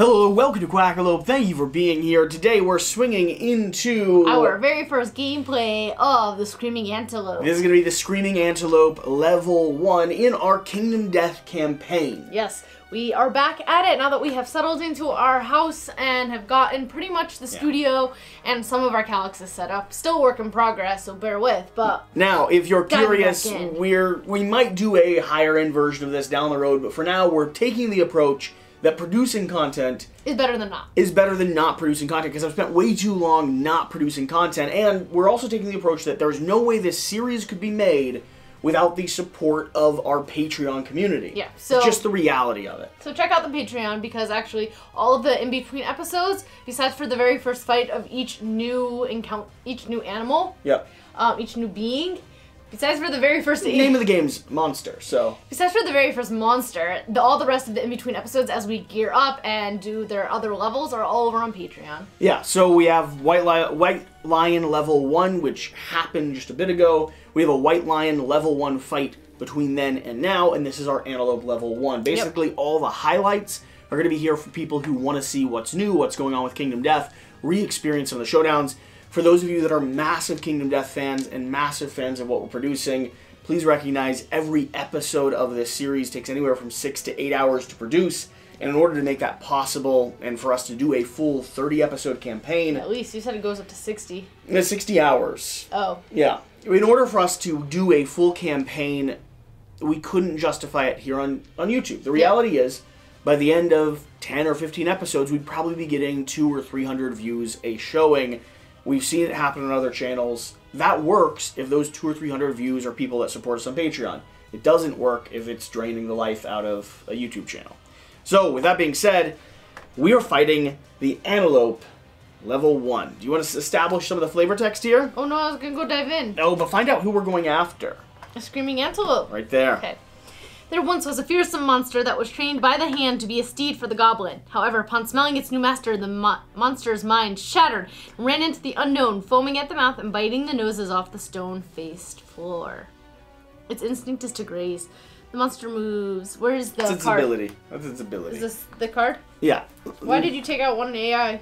Hello, welcome to Quackalope. Thank you for being here. Today we're swinging into Our very first gameplay of the Screaming Antelope. This is going to be the Screaming Antelope level 1 in our Kingdom Death campaign. Yes, we are back at it now that we have settled into our house and have gotten pretty much the studio and some of our calyxes set up. Still work in progress, so bear with, but Now, if you're curious, we're we might do a higher end version of this down the road, but for now we're taking the approach that producing content it's better than not. is better than not producing content because I've spent way too long not producing content, and we're also taking the approach that there's no way this series could be made without the support of our Patreon community. Yeah, so- just the reality of it. So check out the Patreon because actually all of the in-between episodes, besides for the very first fight of each new encounter, each new animal, Yep. um, each new being, besides for the very first The name of the game's Monster, so Besides for the very first monster, the, all the rest of the in-between episodes as we gear up and do their other levels are all over on Patreon. yeah. So we have White Lion, White Lion level one, which happened just a bit ago. We have a White Lion level one fight between then and now, and this is our Antelope level one. Basically, all the highlights are going to be here for people who want to see what's new, what's going on with Kingdom Death, re-experience some of the showdowns. For those of you that are massive Kingdom Death fans and massive fans of what we're producing, please recognize every episode of this series takes anywhere from six to eight hours to produce. And in order to make that possible and for us to do a full 30 episode campaign, At least you said it goes up to 60. it's 60 hours. Oh, Yeah. In order for us to do a full campaign, we couldn't justify it here on, on YouTube. The reality is, by the end of 10 or 15 episodes, we'd probably be getting two or 300 views a showing. We've seen it happen on other channels. That works if those two or 300 views are people that support us on Patreon. It doesn't work if it's draining the life out of a YouTube channel. So, with that being said, we are fighting the Antelope level 1. Do you want to establish some of the flavor text here? oh no, I was gonna go dive in. No, but find out who we're going after. A screaming antelope. Right there. Okay. There once was a fearsome monster that was trained by the hand to be a steed for the goblin. However, upon smelling its new master, the mo- monster's mind shattered and ran into the unknown, foaming at the mouth and biting the noses off the stone faced floor. Its instinct is to graze. The monster moves. Where's the That's its card? ability. That's its ability. Is this the card? Yeah. Why did you take out one AI?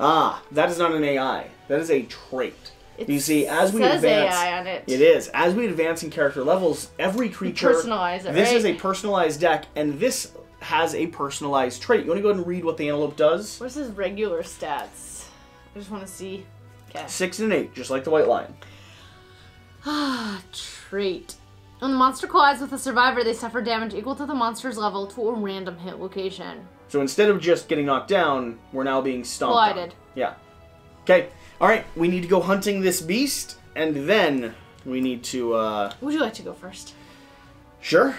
Ah, that is not an AI. That is a trait. It you see, as we advance, AI on it. it is. As we advance in character levels, every creature. personalize it, This right? is a personalized deck, and this has a personalized trait. You want to go ahead and read what the antelope does? Where's his regular stats? I just want to see. Okay. Six and eight, just like the white lion. Ah, trait. When the monster collides with a survivor, they suffer damage equal to the monster's level to a random hit location. So instead of just getting knocked down, we're now being stomped. on. Collided. Yeah. Okay. All right. We need to go hunting this beast, and then we need to. uh Would you like to go first? Sure.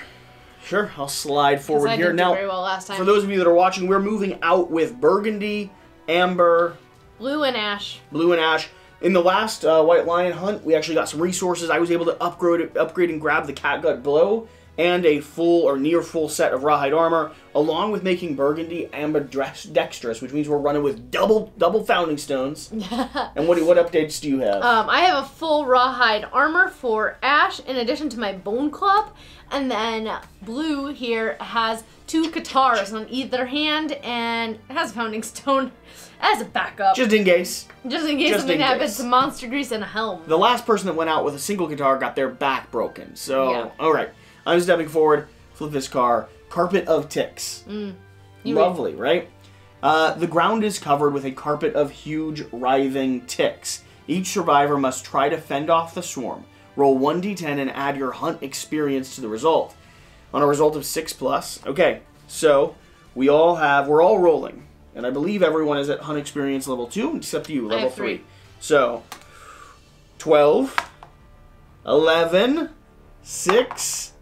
Sure. I'll slide forward here now. well. For those of you that are watching, we're moving out with Burgundy, Amber, Blue and Ash. Blue, and Ash. In the last uh, White Lion hunt, we actually got some resources. I was able to upgrade, upgrade and grab the Catgut Bow and a full or near full set of rawhide armor, along with making Burgundy ambidextrous, which means we're running with double double founding stones. and what what updates do you have? Um, I have a full rawhide armor for Ash, in addition to my bone club, and then Blue here has two katars on either hand, and has a founding stone as a backup, just, in case. Just in case just something in happens to Monster Grease and a helm. The last person that went out with a single katar got their back broken. So, Yeah. all right. I'm stepping forward. Flip this car. Carpet of ticks. Mm. Lovely, right? Uh, the ground is covered with a carpet of huge, writhing ticks. Each survivor must try to fend off the swarm. Roll 1d10 and add your hunt experience to the result. On a result of 6 plus. Okay, so we all have, we're all rolling. And I believe everyone is at hunt experience level 2, except you, level three. 3. So, 12, 11, 6,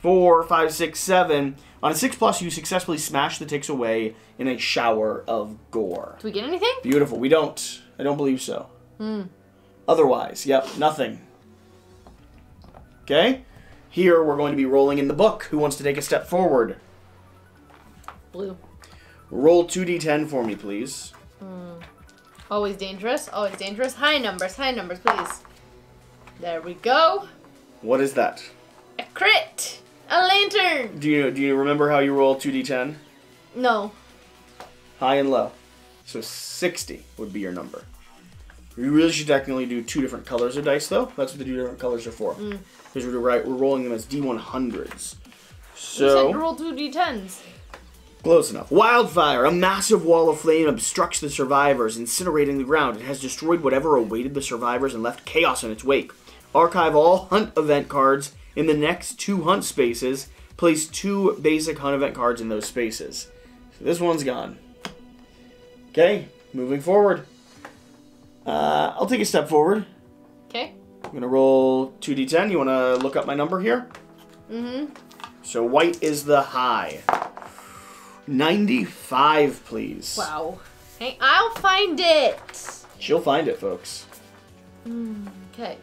4, 5, 6, 7. On a 6 plus, you successfully smash the ticks away in a shower of gore. Do we get anything? Beautiful. We don't. I don't believe so. Hmm. Otherwise, yep, nothing. Okay? Here, we're going to be rolling in the book. Who wants to take a step forward? Blue. Roll 2d10 for me, please. Hmm. Always dangerous. Always dangerous. High numbers. High numbers, please. There we go. What is that? A crit. A lantern. Do you do you remember how you roll 2d10? No. High and low. So 60 would be your number. You really should technically do two different colors of dice, though. That's what the two different colors are for. Mm. Because we're, right, we're rolling them as D100s. You So. said to roll two d10s. Close enough. Wildfire, a massive wall of flame obstructs the survivors, incinerating the ground. It has destroyed whatever awaited the survivors and left chaos in its wake. Archive all hunt event cards in the next two hunt spaces. Place two basic hunt event cards in those spaces. So this one's gone. Okay, moving forward. Uh, I'll take a step forward. Okay. I'm gonna roll 2d10. You wanna look up my number here? Mm-hmm. So white is the high. 95, please. Wow. Hey, I'll find it. She'll find it, folks. Okay.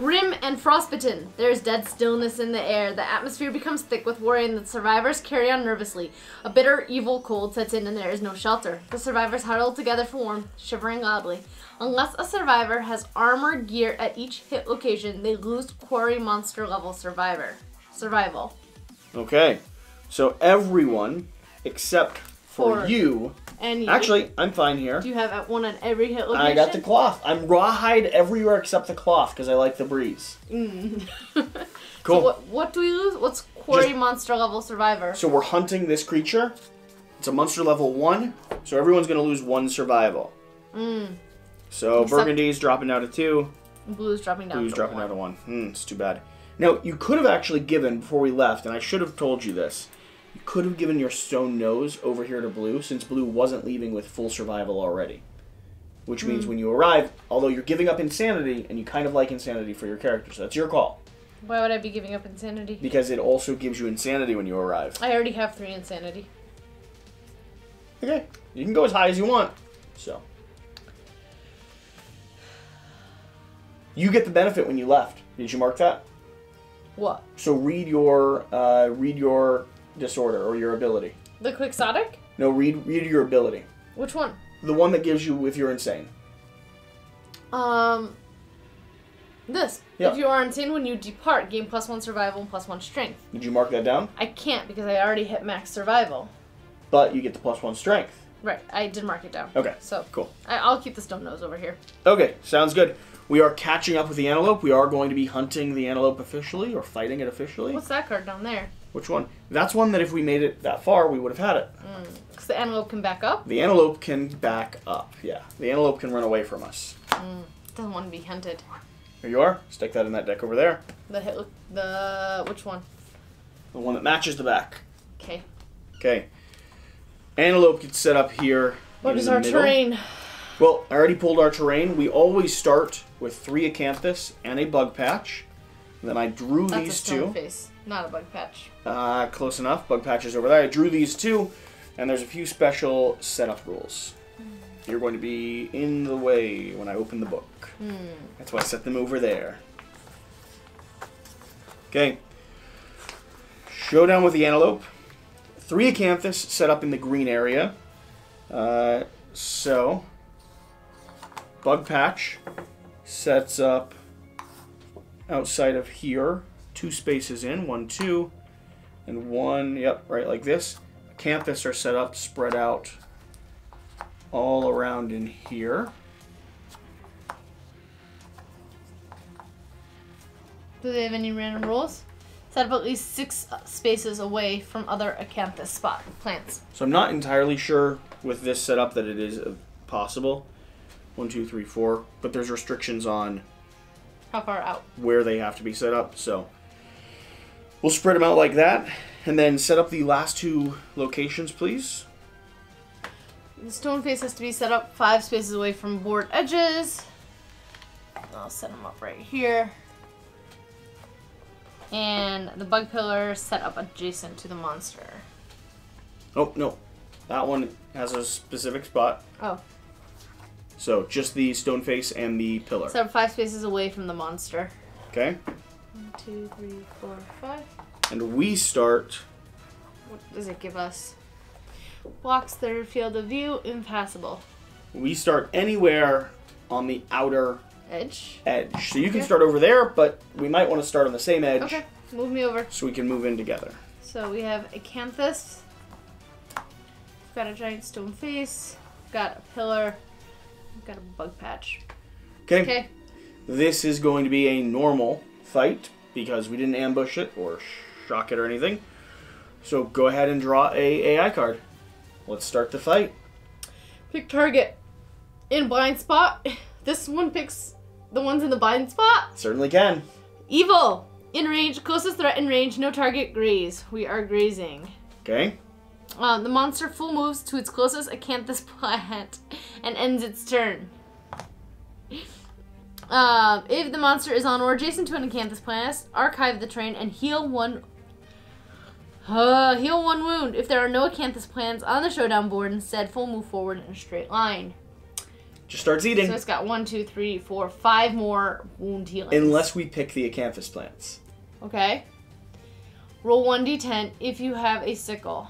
Grim and frostbitten. There's dead stillness in the air. The atmosphere becomes thick with worry, and the survivors carry on nervously. A bitter, evil cold sets in, and there is no shelter. The survivors huddle together for warmth, shivering oddly. Unless a survivor has armor gear at each hit location, they lose quarry monster level survivor. Survival. Okay. So everyone except for For- you. And you, Actually, I'm fine here. do you have at one on every hit location? I got the cloth. I'm rawhide everywhere except the cloth because I like the breeze. Mm. Cool. So what, what do we lose? What's quarry Just- monster level survivor? So we're hunting this creature. It's a monster level one, so everyone's gonna lose one survival. Mm. So Except- Burgundy's dropping down to two. Blue's dropping down. Blue's dropping one. down to one. Hmm, it's too bad. Now you could have actually given before we left, and I should have told you this. You could have given your stone nose over here to Blue, since Blue wasn't leaving with full survival already. Which means when you arrive, although you're giving up insanity, and you kind of like insanity for your character, so that's your call. Why would I be giving up insanity? Because it also gives you insanity when you arrive. I already have three insanity. Okay, you can go as high as you want. So. You get the benefit when you left. Did you mark that? What? So read your uh, read your disorder or your ability. The quixotic? No, read read your ability. Which one? The one that gives you if you're insane. Um. This. Yeah. If you are insane when you depart, gain plus one survival and plus one strength. Did you mark that down? I can't because I already hit max survival. But you get the plus one strength. Right, I did mark it down. Okay. So Cool. I, I'll keep the stone nose over here. Okay, sounds good. We are catching up with the antelope. We are going to be hunting the antelope officially or fighting it officially. What's that card down there? Which one? That's one that if we made it that far, we would have had it. Mm. Because the antelope can back up. The antelope can back up. Yeah, the antelope can run away from us. Mm. Doesn't want to be hunted. Here you are. Stick that in that deck over there. The hit. The which one? The one that matches the back. Okay. Okay. Antelope gets set up here. What is our middle. terrain? Well, I already pulled our terrain. We always start with three acanthus and a bug patch. And then I drew That's these two. face, not a bug patch. Uh, close enough. Bug patch is over there. I drew these two, and there's a few special setup rules. You're going to be in the way when I open the book. That's why I set them over there. Okay. Showdown with the antelope. Three acanthus set up in the green area. Uh, so, bug patch sets up outside of here, two spaces in, one, two, and one, yep, right like this. Acanthus are set up, spread out all around in here. Do they have any random rules? Set up at least six uh, spaces away from other acanthus spot plants. So I'm not entirely sure with this setup that it is uh, possible. One, two, three, four. But there's restrictions on How far out? where they have to be set up. So we'll spread them out like that. And then set up the last two locations, please. The stone face has to be set up five spaces away from board edges. I'll set them up right here. And the bug pillar set up adjacent to the monster. Oh, no. That one has a specific spot. Oh, So just the stone face and the pillar. set up five spaces away from the monster. Okay? One, two, three, four, five. And we start What does it give us? Blocks their field of view impassable. we start anywhere on the outer Edge. edge. So you can start over there, but we might want to start on the same edge Okay, move me over. so we can move in together. So we have Acanthus. Got a giant stone face. Got a pillar. Got a bug patch. Okay. Okay. This is going to be a normal fight because we didn't ambush it or shock it or anything. So go ahead and draw a AI card. Let's start the fight. Pick target. In blind spot. This one picks the ones in the blind spot. Certainly can. Evil. In range. Closest threat in range. No target. Graze. We are grazing. Okay. Uh, the monster full moves to its closest acanthus plant and ends its turn. Uh, if the monster is on or adjacent to an acanthus plant, archive the train and heal one. Uh, heal one wound. If there are no acanthus plants on the showdown board, instead full move forward in a straight line. Just starts eating. So it's got one, two, three, four, five more wound healing. Unless we pick the acanthus plants. Okay. Roll one d10 if you have a sickle.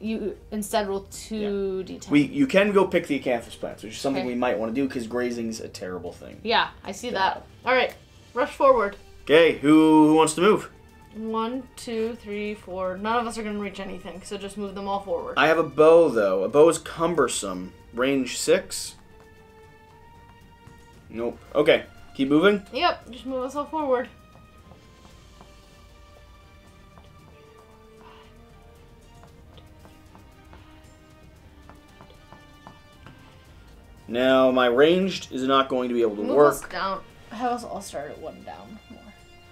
You instead roll two d10. We you can go pick the acanthus plants, which is something Okay. we might want to do because grazing's a terrible thing. Yeah, I see that. All right, rush forward. Okay, who who wants to move? One, two, three, four. None of us are gonna reach anything, so just move them all forward. I have a bow though. A bow is cumbersome. Range six. Nope. Okay, keep moving. Yep, just move us all forward. Now my ranged is not going to be able to Move work. us down. Have us all start at one down more.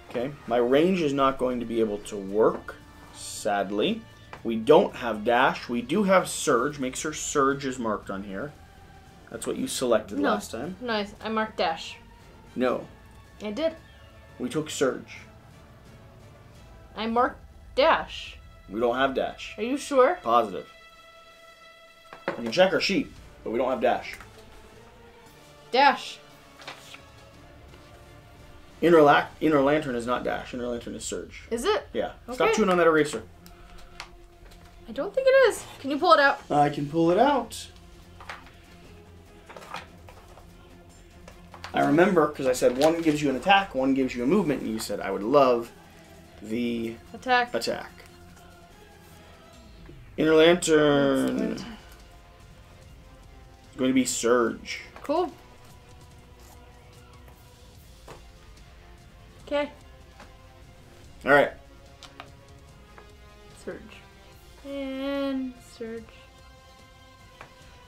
Okay, my range is not going to be able to work, sadly. We don't have dash. We do have surge. Make sure surge is marked on here. That's what you selected No. last time. Nice. I marked dash. No, I did. we took surge. I marked dash. We don't have dash. Are you sure? Positive. We can check our sheet, but we don't have dash. Dash. Inner, lac- inner lantern is not dash. Inner lantern is surge. Is it? Yeah. Stop chewing on that eraser. I don't think it is. Can you pull it out? I can pull it out. I remember because I said one gives you an attack, one gives you a movement, and you said I would love the Attack. attack. Inner lantern is going to be surge. Cool. Okay. All right. Surge. And surge.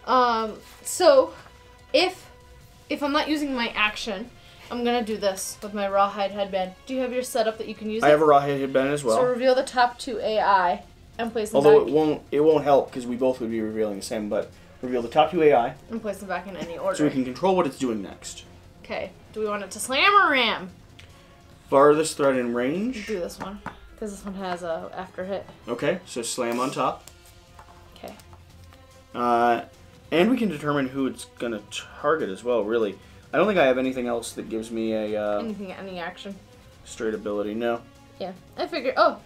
Um, so if if I'm not using my action, I'm gonna do this with my rawhide headband. Do you have your setup that you can use I it? have a rawhide headband as well. So reveal the top two AI and place them Although back it won't it won't help because we both would be revealing the same, but reveal the top two AI and place them back in any order. so we can control what it's doing next. Okay. Do we want it to slam or ram? Farthest threat in range. Do this one. Because this one has a after hit. Okay, so slam on top. Okay. Uh, and we can determine who it's gonna target as well. Really, I don't think I have anything else that gives me a uh, Anything any action. straight ability. No. Yeah. I figured oh.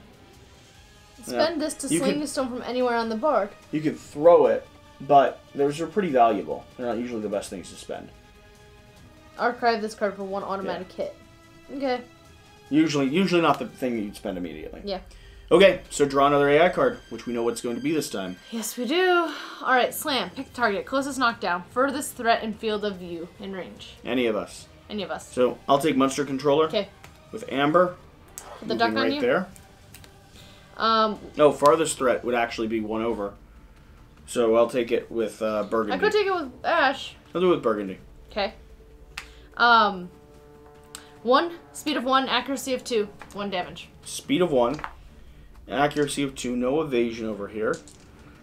Spend this to You sling can- the stone from anywhere on the board. You can throw it, but those are pretty valuable. They're not usually the best things to spend. Archive this card for one automatic hit. Okay. Usually, usually not the thing that you'd spend immediately. Yeah. Okay, so draw another AI card, which we know what's going to be this time. Yes, we do. All right, slam. Pick target. Closest knockdown. Furthest threat in field of view in range. Any of us. Any of us. So I'll take Monster Controller Okay. with Amber. Put the duck on right you. there. Um, No, farthest threat would actually be one over. So I'll take it with uh, Burgundy. I could take it with Ash. I'll do it with Burgundy. Okay. Um, one speed of one, accuracy of two, one damage. Speed of one, accuracy of two, no evasion over here.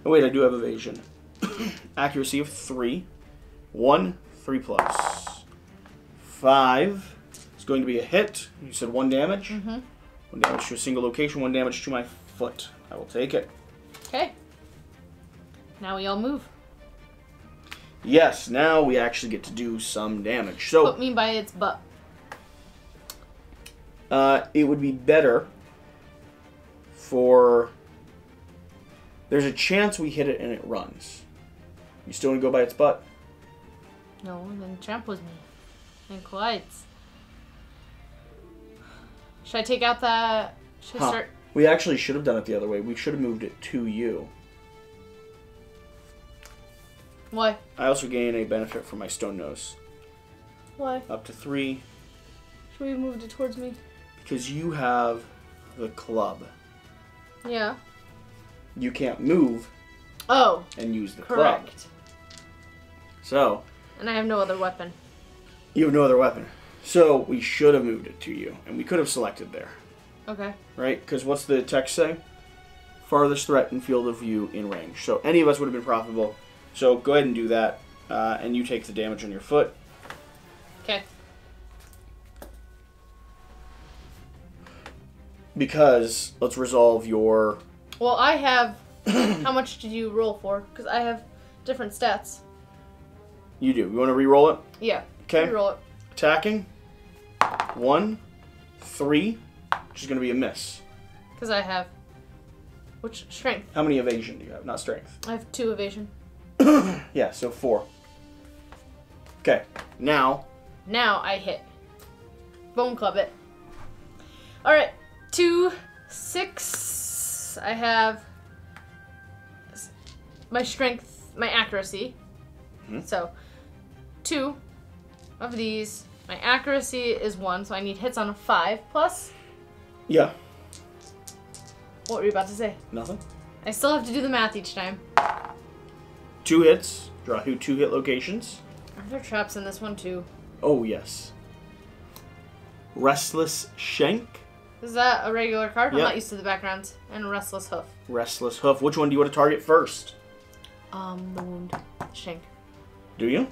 Oh wait, I do have evasion. accuracy of three, one, three plus. Five is going to be a hit. You said one damage. Mm-hmm. One damage to a single location, one damage to my foot. I will take it. Okay. Now we all move. Yes, now we actually get to do some damage. So Put me by its butt. Uh, it would be better for. There's a chance we hit it and it runs. You still want to go by its butt? No, then tramples me. And collides. Should I take out that? Should I Huh. start? We actually should have done it the other way. We should have moved it to you. Why? I also gain a benefit from my stone nose. Why? Up to three, Should we move it towards me? Because you have the club. Yeah. You can't move Oh, and use the club. correct. So, And I have no other weapon. you have no other weapon. So, we should have moved it to you, and we could have selected there, Okay. right? Because what's the text say? Farthest threat in field of view in range. So, any of us would have been profitable. So, go ahead and do that, uh, and you take the damage on your foot. Okay. Because, let's resolve your. Well, I have. how much did you roll for? Because I have different stats. You do. You want to re-roll it? Yeah. Okay. You roll it. Attacking. One, three, which is going to be a miss. Because I have. Which strength? How many evasion do you have? Not strength. I have two evasion. Yeah, so four. Okay, now Now I hit. Bone club it. Alright. Two, six. I have my strength, my accuracy. Mhm. So, two of these. My accuracy is one, so I need hits on a five plus. yeah, What were you about to say? nothing. I still have to do the math each time. Two hits. Draw two two hit locations. Are there traps in this one too? Oh yes. Restless Shank, Is that a regular card? I'm not used to the backgrounds. And Restless Hoof. Restless Hoof. Which one do you want to target first? Um, the wound. Shank. Do you?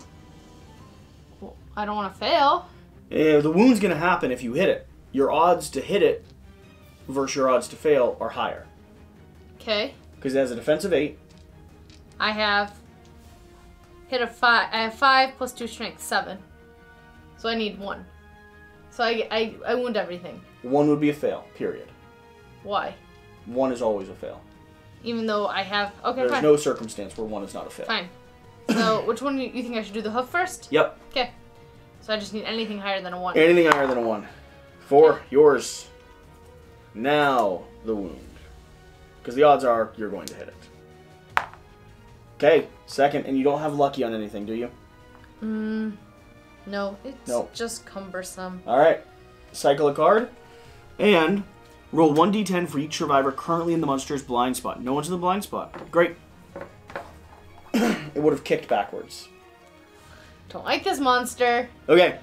Well, I don't want to fail. Yeah, the wound's gonna happen if you hit it. Your odds to hit it versus your odds to fail are higher Okay. because it has a defensive eight. I have hit a five. I have five plus two strength, seven. So I need one. So I, I, I wound everything. One would be a fail. Period. Why? One is always a fail. Even though I have. Okay, There's fine. no circumstance where one is not a fail. Fine. So which one you you think I should do the hoof first? Yep. Okay. So I just need anything higher than a one. Anything higher than a one. Four, yours. Now the wound. Because the odds are you're going to hit it. Okay, second, and you don't have lucky on anything, do you? Mm, no, it's No. just cumbersome. Alright. Cycle a card. And roll 1d10 for each survivor currently in the monster's blind spot. No one's in the blind spot. Great. it would have kicked backwards. Don't like this monster. Okay.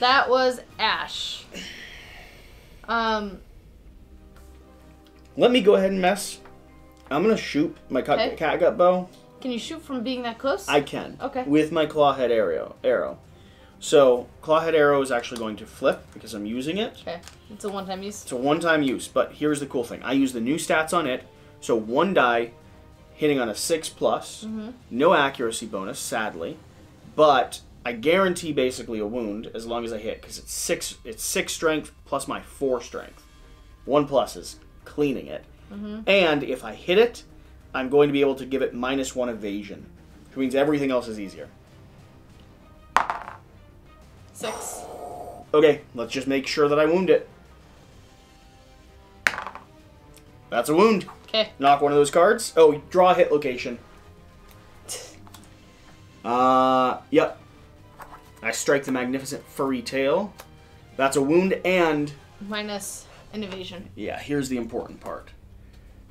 That was Ash. Um, Let me go ahead and mess. I'm gonna shoot my cat, Okay. catgut bow. can you shoot from being that close? I can. Okay. With my clawhead arrow. Arrow. So clawhead arrow is actually going to flip because I'm using it. Okay, it's a one-time use. It's a one-time use, but here's the cool thing: I use the new stats on it. So one die, hitting on a six plus, Mm-hmm. no accuracy bonus, sadly, but I guarantee basically a wound as long as I hit because it's six. It's six strength plus my four strength. One plus is cleaning it, Mm-hmm. and if I hit it, I'm going to be able to give it minus one evasion, which means everything else is easier. Six. Okay, let's just make sure that I wound it. That's a wound. Okay. Knock one of those cards. Oh, draw a hit location. Uh, yep. I strike the magnificent furry tail. That's a wound, and Minus an evasion. yeah, here's the important part.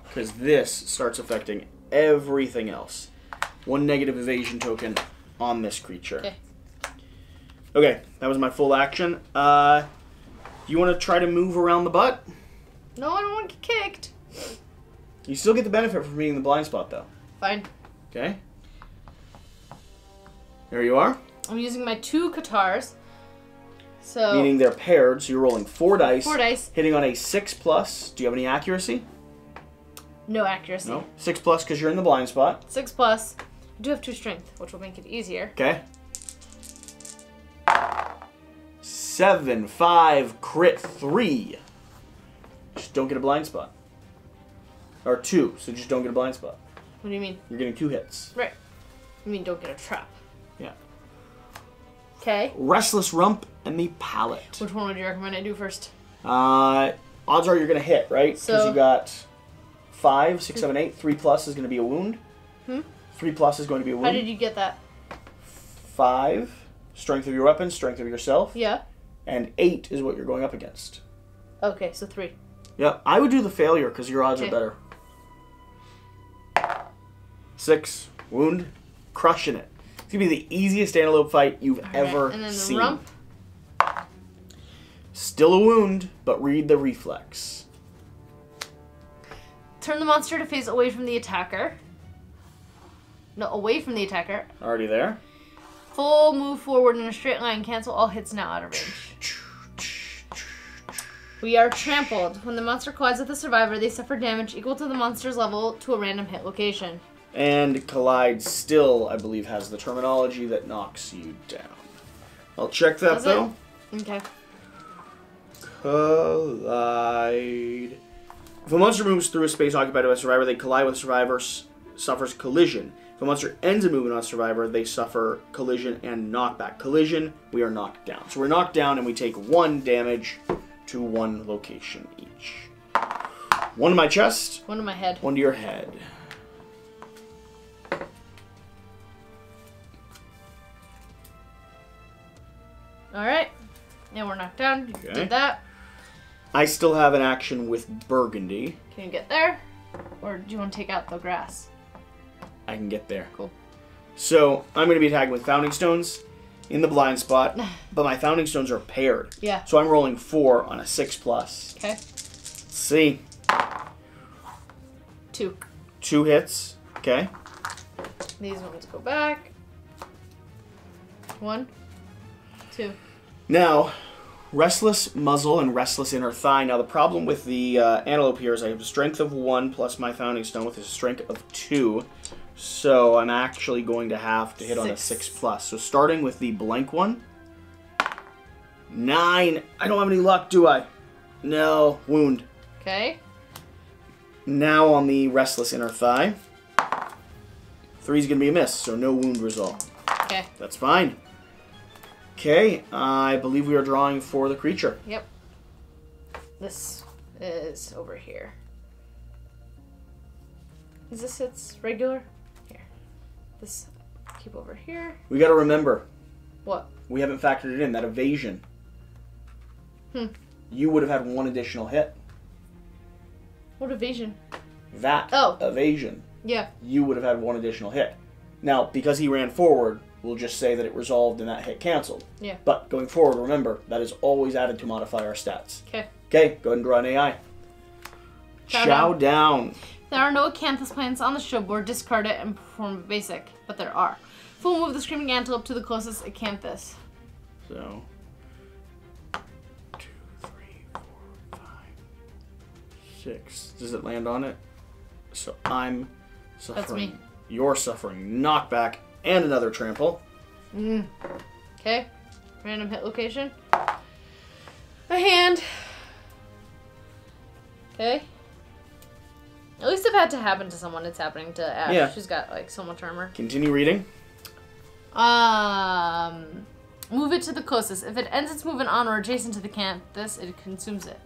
Because this starts affecting everything else. One negative evasion token on this creature. Okay. Okay, that was my full action. Uh, you want to try to move around the butt? No, I don't want to get kicked. You still get the benefit from being in the blind spot, though. Fine. Okay. There you are. I'm using my two Katars. So Meaning they're paired, so you're rolling four dice. four dice, Hitting on a six plus. Do you have any accuracy? no accuracy. No. Six plus because you're in the blind spot. Six plus. I do have two strength, which will make it easier. Okay. Seven, five, crit three. Just don't get a blind spot. Or two, so just don't get a blind spot. What do you mean? You're getting two hits. Right. You mean don't get a trap? Yeah. Okay. Restless rump and the palate. Which one would you recommend I do first? Uh, odds are you're gonna hit, right? Because So- you got five, six, seven, eight. Three plus is gonna be a wound. Hmm? Three plus is going to be a wound. How did you get that? Five, strength of your weapon, strength of yourself, Yeah. And eight is what you're going up against. Okay, so three. Yeah, I would do the failure because your odds are better. Six, wound, crushing it. It's gonna be the easiest antelope fight you've Alright, ever And then the seen. rump. Still a wound, but read the reflex. Turn the monster to face away from the attacker. No, away from the attacker. Already there. Full move forward in a straight line. Cancel all hits now out of range. We are trampled. When the monster collides with the survivor, they suffer damage equal to the monster's level to a random hit location. And Collide still, I believe, has the terminology that knocks you down. I'll check that Does it? though. Okay. Collide. If a monster moves through a space occupied by a survivor, they collide with survivor, suffers collision. If a monster ends a movement on a survivor, they suffer collision and knockback. Collision, we are knocked down. So we're knocked down and we take one damage to one location each. One to my chest, One in my head. one to your head. Alright. Now we're knocked down. You Okay. Did that. I still have an action with Burgundy. Can you get there? Or do you want to take out the grass? I can get there. Cool. So I'm going to be attacking with Founding Stones in the blind spot, but my Founding Stones are paired. Yeah. So I'm rolling four on a six plus. Okay. Let's see. Two. Two hits. Okay. These ones go back. One. Two. Now, restless muzzle and restless inner thigh. Now the problem with the uh, antelope here is I have a strength of one plus my Founding Stone with a strength of two. So I'm actually going to have to hit on a Six. six plus. So starting with the blank one. Nine. I don't have any luck, do I? No. Wound. Okay. Now on the restless inner thigh. Three's gonna be a miss, so no wound result. Okay. That's fine. Okay, I believe we are drawing for the creature. Yep. This is over here. Is this its regular? This keep over here. We gotta remember, What? we haven't factored it in, that evasion. Hmm. You would have had one additional hit. What evasion? That Oh. evasion, Yeah. you would have had one additional hit. Now, because he ran forward, we'll just say that it resolved and that hit canceled. Yeah. But going forward, remember, that is always added to modify our stats. Okay. Okay, go ahead and draw an AI. Chow Chow down. There are no acanthus plants on the show board. Discard it and perform basic. But there are. Full move the screaming antelope to the closest acanthus. So, two, three, four, five, six. Does it land on it? So I'm suffering. That's me. You're suffering knockback and another trample. Mm. Okay. Random hit location. A hand. Okay. At least if it had to happen to someone, it's happening to Ash. Yeah. She's got like so much armor. Continue reading. Um, move it to the closest. If it ends its movement on or adjacent to the camp, this it consumes it.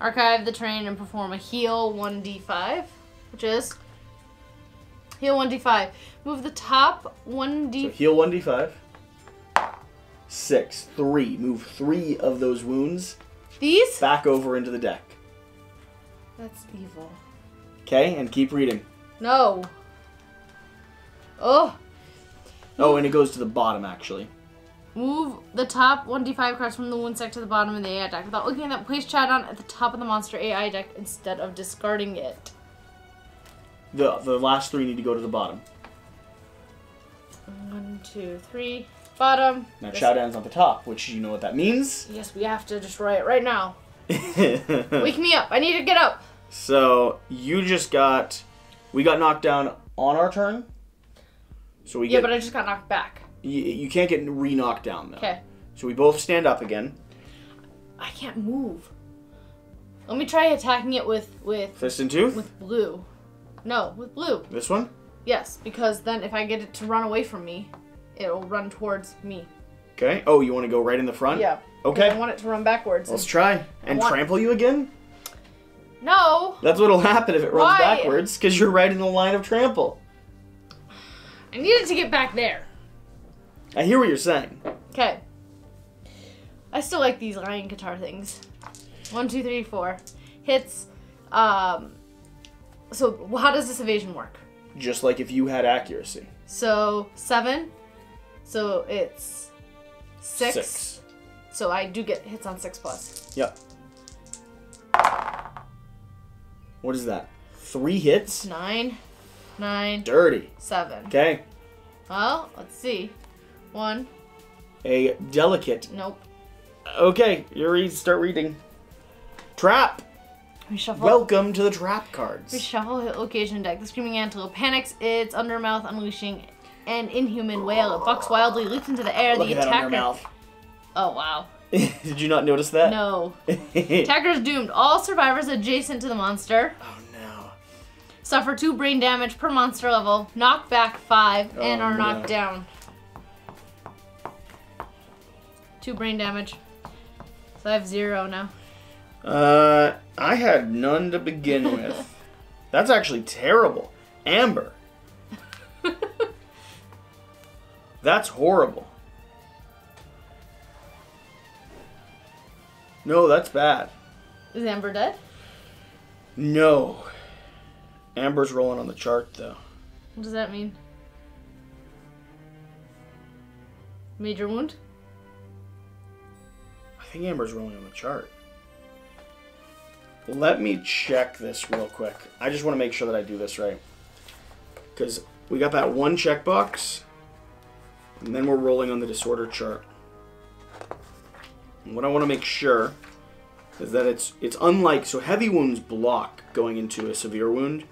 Archive the terrain and perform a heal 1d5, which is heal 1d5. Move the top 1d. So heal 1d5. Six, three. Move three of those wounds These? back over into the deck. That's evil. Okay, and keep reading. No. Oh. Oh, and it goes to the bottom actually. Move the top 1d5 cards from the wound deck to the bottom of the AI deck. Without looking at that, place chat on at the top of the monster AI deck instead of discarding it. The the last three need to go to the bottom. One, two, three. Bottom. Now Chowdown's on the top, which you know what that means. Yes, we have to destroy it right now. Wake me up. I need to get up. So you just got, we got knocked down on our turn. So we Yeah, get, but I just got knocked back. you, you can't get re-knocked down though. Okay. So we both stand up again. I can't move. Let me try attacking it with with Fist and tooth. with blue. No, with blue. This one. Yes, because then if I get it to run away from me, it'll run towards me. Okay. Oh, you want to go right in the front? Yeah. Okay. I want it to run backwards. Let's try and trample you again. No. That's what'll happen if it runs Why? backwards, because you're right in the line of trample. I needed to get back there. I hear what you're saying. Okay. I still like these lion katar things. One, two, three, four. Hits. Um. So how does this evasion work? Just like if you had accuracy. So seven. So it's six. Six. So I do get hits on six plus. Yep. What is that? Three hits? Nine, nine, Dirty. seven. Okay. Well, let's see. One. A delicate. Nope. Okay, you read. Start reading. Trap. We shuffle. Welcome to the trap cards. we shuffle hit location deck. The screaming antelope panics its undermouth, unleashing an inhuman wail. It bucks wildly, leaps into the air. Look the at attacker. on your mouth. Oh wow. Did you not notice that? No. Attacker's doomed. All survivors adjacent to the monster Oh no. suffer two brain damage per monster level, knock back five, and Oh, are no. knocked down. Two brain damage. So I have zero now. Uh, I had none to begin with. That's actually terrible. Amber. That's horrible. No, that's bad. Is Amber dead? No. Amber's rolling on the chart though. What does that mean? Major wound? I think Amber's rolling on the chart. Let me check this real quick. I just want to make sure that I do this right. Because we got that one checkbox, and then we're rolling on the disorder chart. And what I want to make sure is that it's it's unlike so heavy wounds block going into a severe wound.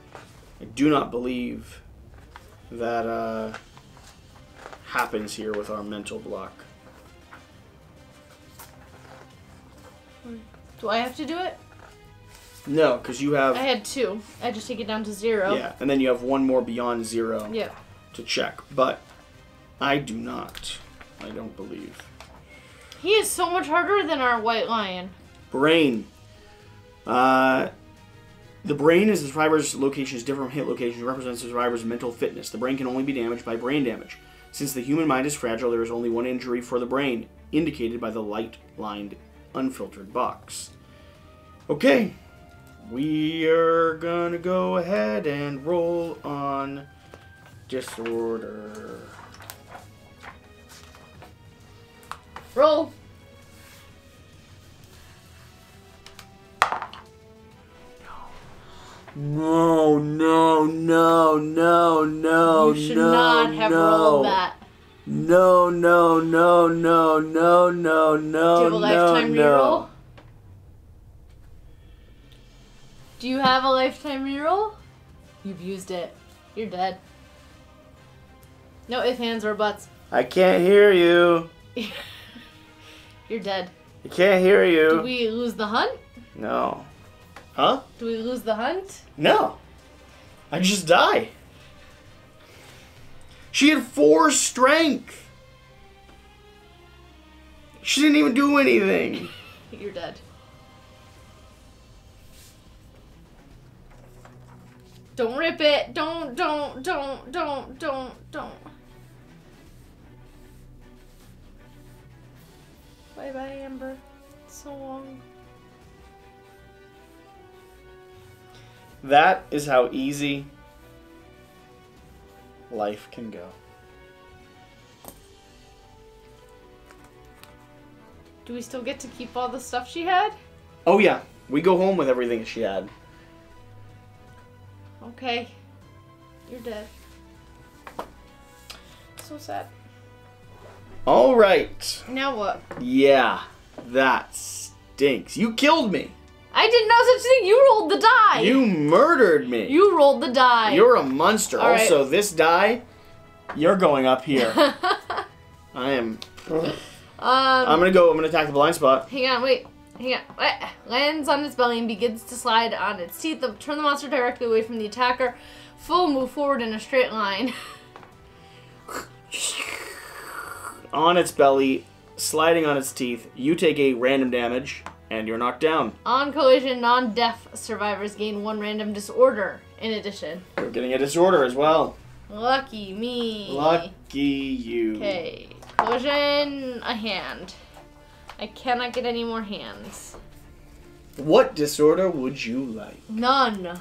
I do not believe that uh, happens here with our mental block. Do I have to do it? No, because you have I had two. I just take it down to zero. yeah, and then you have one more beyond zero Yeah. to check. But I do not. I don't believe. He is so much harder than our white lion. Brain. Uh, the brain is the survivor's location is different from hit locations. Represents the survivor's mental fitness. The brain can only be damaged by brain damage. Since the human mind is fragile, there is only one injury for the brain, indicated by the light-lined, unfiltered box. Okay, we are gonna go ahead and roll on disorder. Roll. No, no, no, no, no, you should no, not have no. rolled that. No, no, no, no, no, no, no, Do you have a no, lifetime no. reroll? Do you have a lifetime reroll? You've used it. You're dead. No ifs, hands, or buts. I can't hear you. You're dead. I can't hear you. Do we lose the hunt? No. Huh? Do we lose the hunt? No. I just die. She had four strength. She didn't even do anything. You're dead. Don't rip it. Don't, don't, don't, don't, don't, don't. Bye bye, Amber. So long. That is how easy life can go. Do we still get to keep all the stuff she had? Oh yeah, we go home with everything she had. Okay. You're dead. So sad. All right. Now what? Yeah, that stinks. You killed me. I did no such thing. You rolled the die. You murdered me. You rolled the die. You're a monster. All right. Also, this die, you're going up here. I am. um. I'm gonna go. I'm gonna attack the blind spot. Hang on, wait. Hang on. Wait. Lands on its belly and begins to slide on its teeth. Turn the monster directly away from the attacker. Full move forward in a straight line. On its belly, sliding on its teeth. You take a random damage, and you're knocked down. on collision, non-deaf survivors gain one random disorder in addition. You're getting a disorder as well. Lucky me. Lucky you. Okay. Collision, a hand. I cannot get any more hands. What disorder would you like? None.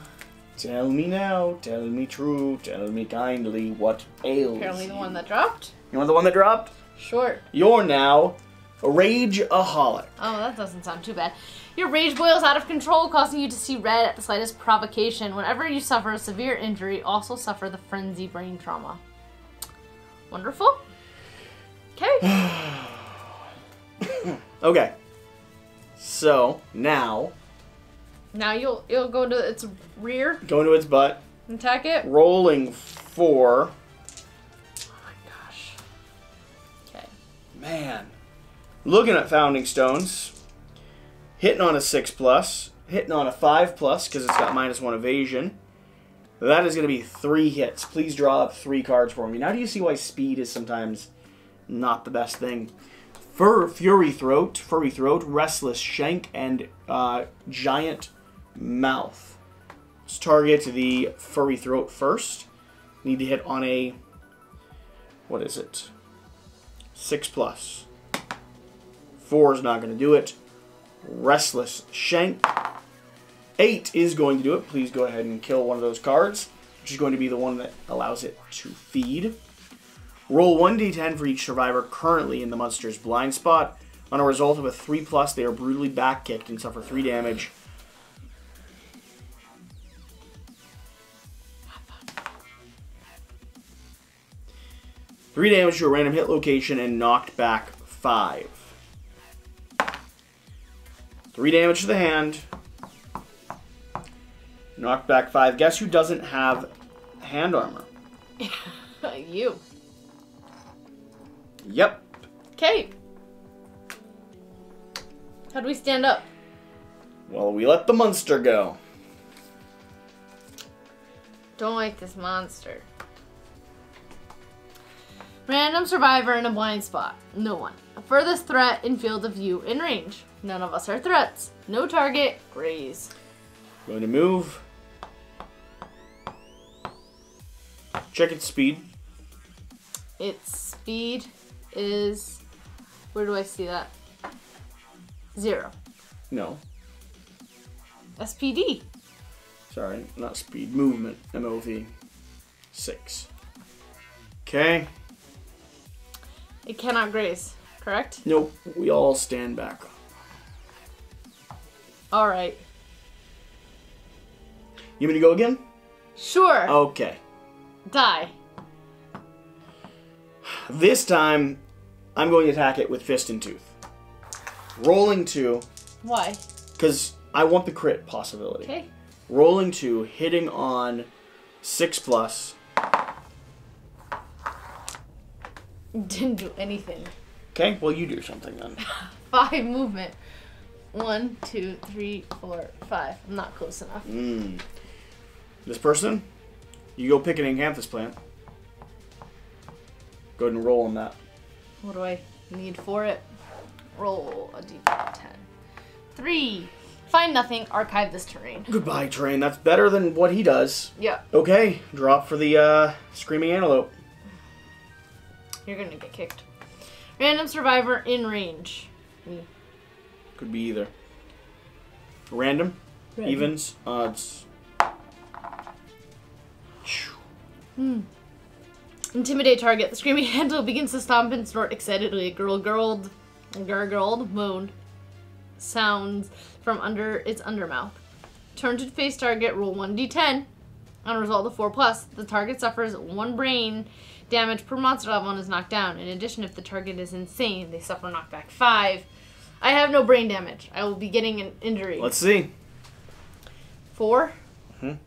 Tell me now, tell me true, tell me kindly what ails Apparently the you. one that dropped. You want the one that dropped? Sure. You're now a rage-aholic. Oh, that doesn't sound too bad. Your rage boils out of control, causing you to see red at the slightest provocation. Whenever you suffer a severe injury, also suffer the frenzy brain trauma. Wonderful. Okay. Okay. So now now you'll you'll go to its rear go into its butt, attack it. rolling four. Man, looking at founding stones, hitting on a six plus, hitting on a five plus because it's got minus one evasion. That is going to be three hits. Please draw up three cards for me. Now, do you see why speed is sometimes not the best thing? Fur, Fury Throat, Furry Throat, Restless Shank, and uh, Giant Mouth. Let's target the Furry Throat first. Need to hit on a. What is it? Six plus. Four is not going to do it. Restless Shank. Eight is going to do it. Please go ahead and kill one of those cards, which is going to be the one that allows it to feed. Roll 1d10 for each survivor currently in the monster's blind spot. On a result of a 3 plus, they are brutally back kicked and suffer 3 damage. Three damage to a random hit location and knocked back five. Three damage to the hand. Knocked back five. Guess who doesn't have hand armor? you. Yep. Okay. How do we stand up? Well, we let the monster go. Don't like this monster. Random survivor in a blind spot. No one. Furthest threat in field of view in range. None of us are threats. No target. Graze. Going to move. Check its speed. Its speed is. Where do I see that? Zero. No, SPD. sorry, not speed. Movement. MOV. Six. Okay. It cannot graze. Correct? Nope. We all stand back. Alright. You want me to go again? Sure. Okay. Die. This time, I'm going to attack it with Fist and Tooth. Rolling two, Why? because I want the crit possibility. Okay. Rolling two, hitting on six plus. Didn't do anything. Okay, well, you do something then. Five movement. One, two, three, four, five. I'm not close enough. Mm. This person, you go pick an Acanthus plant. Go ahead and roll on that. What do I need for it? Roll a d10. Three. Find nothing. Archive this terrain. Goodbye, terrain. That's better than what he does. Yeah, Okay, drop for the uh, Screaming Antelope. You're gonna get kicked. Random survivor in range. Me. Could be either. Random, Random. evens, odds. Hmm. Intimidate target. The screaming handle begins to stomp and snort excitedly. Girl, gurgled, gurgled, moaned. Sounds from under its undermouth. Turn to face target. Roll one d10. On a result of four plus, the target suffers one brain damage per monster level and is knocked down. In addition, if the target is insane, they suffer knockback five. I have no brain damage. I will be getting an injury. Let's see. 4 Mhm.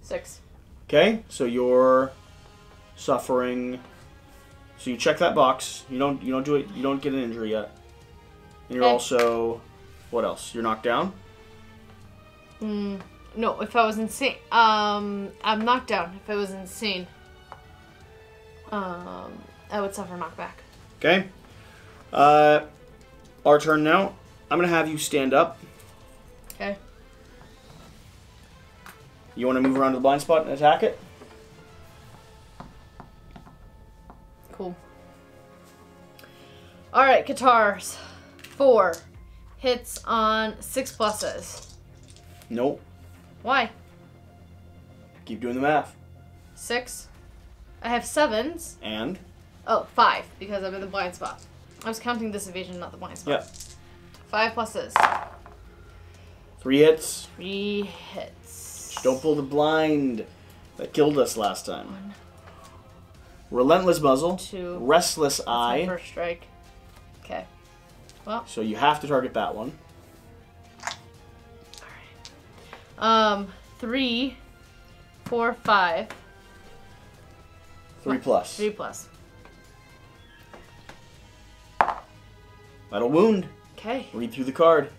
Six. Okay, so you're suffering. So you check that box. You don't. You don't do it. You don't get an injury yet. And you're Okay. also. What else? You're knocked down. Mm, no, if I was insane, um, I'm knocked down. If I was insane, um, I would suffer knockback. Okay. Uh, our turn now. I'm gonna have you stand up. Okay. You want to move around to the blind spot and attack it? Cool. All right, katars. Four hits on six pluses. Nope. Why? Keep doing the math. Six. I have sevens. And Oh, five because I'm in the blind spot. I was counting this evasion, not the blind spot. Yep. Five pluses. three hits. Three hits. Just don't pull the blind that killed us last time. One. Relentless muzzle. Two. Restless That's eye. first strike. Okay. Well, So you have to target that one. Um, three, four, five. Three plus. Three plus. That'll wound. Okay. Read through the card.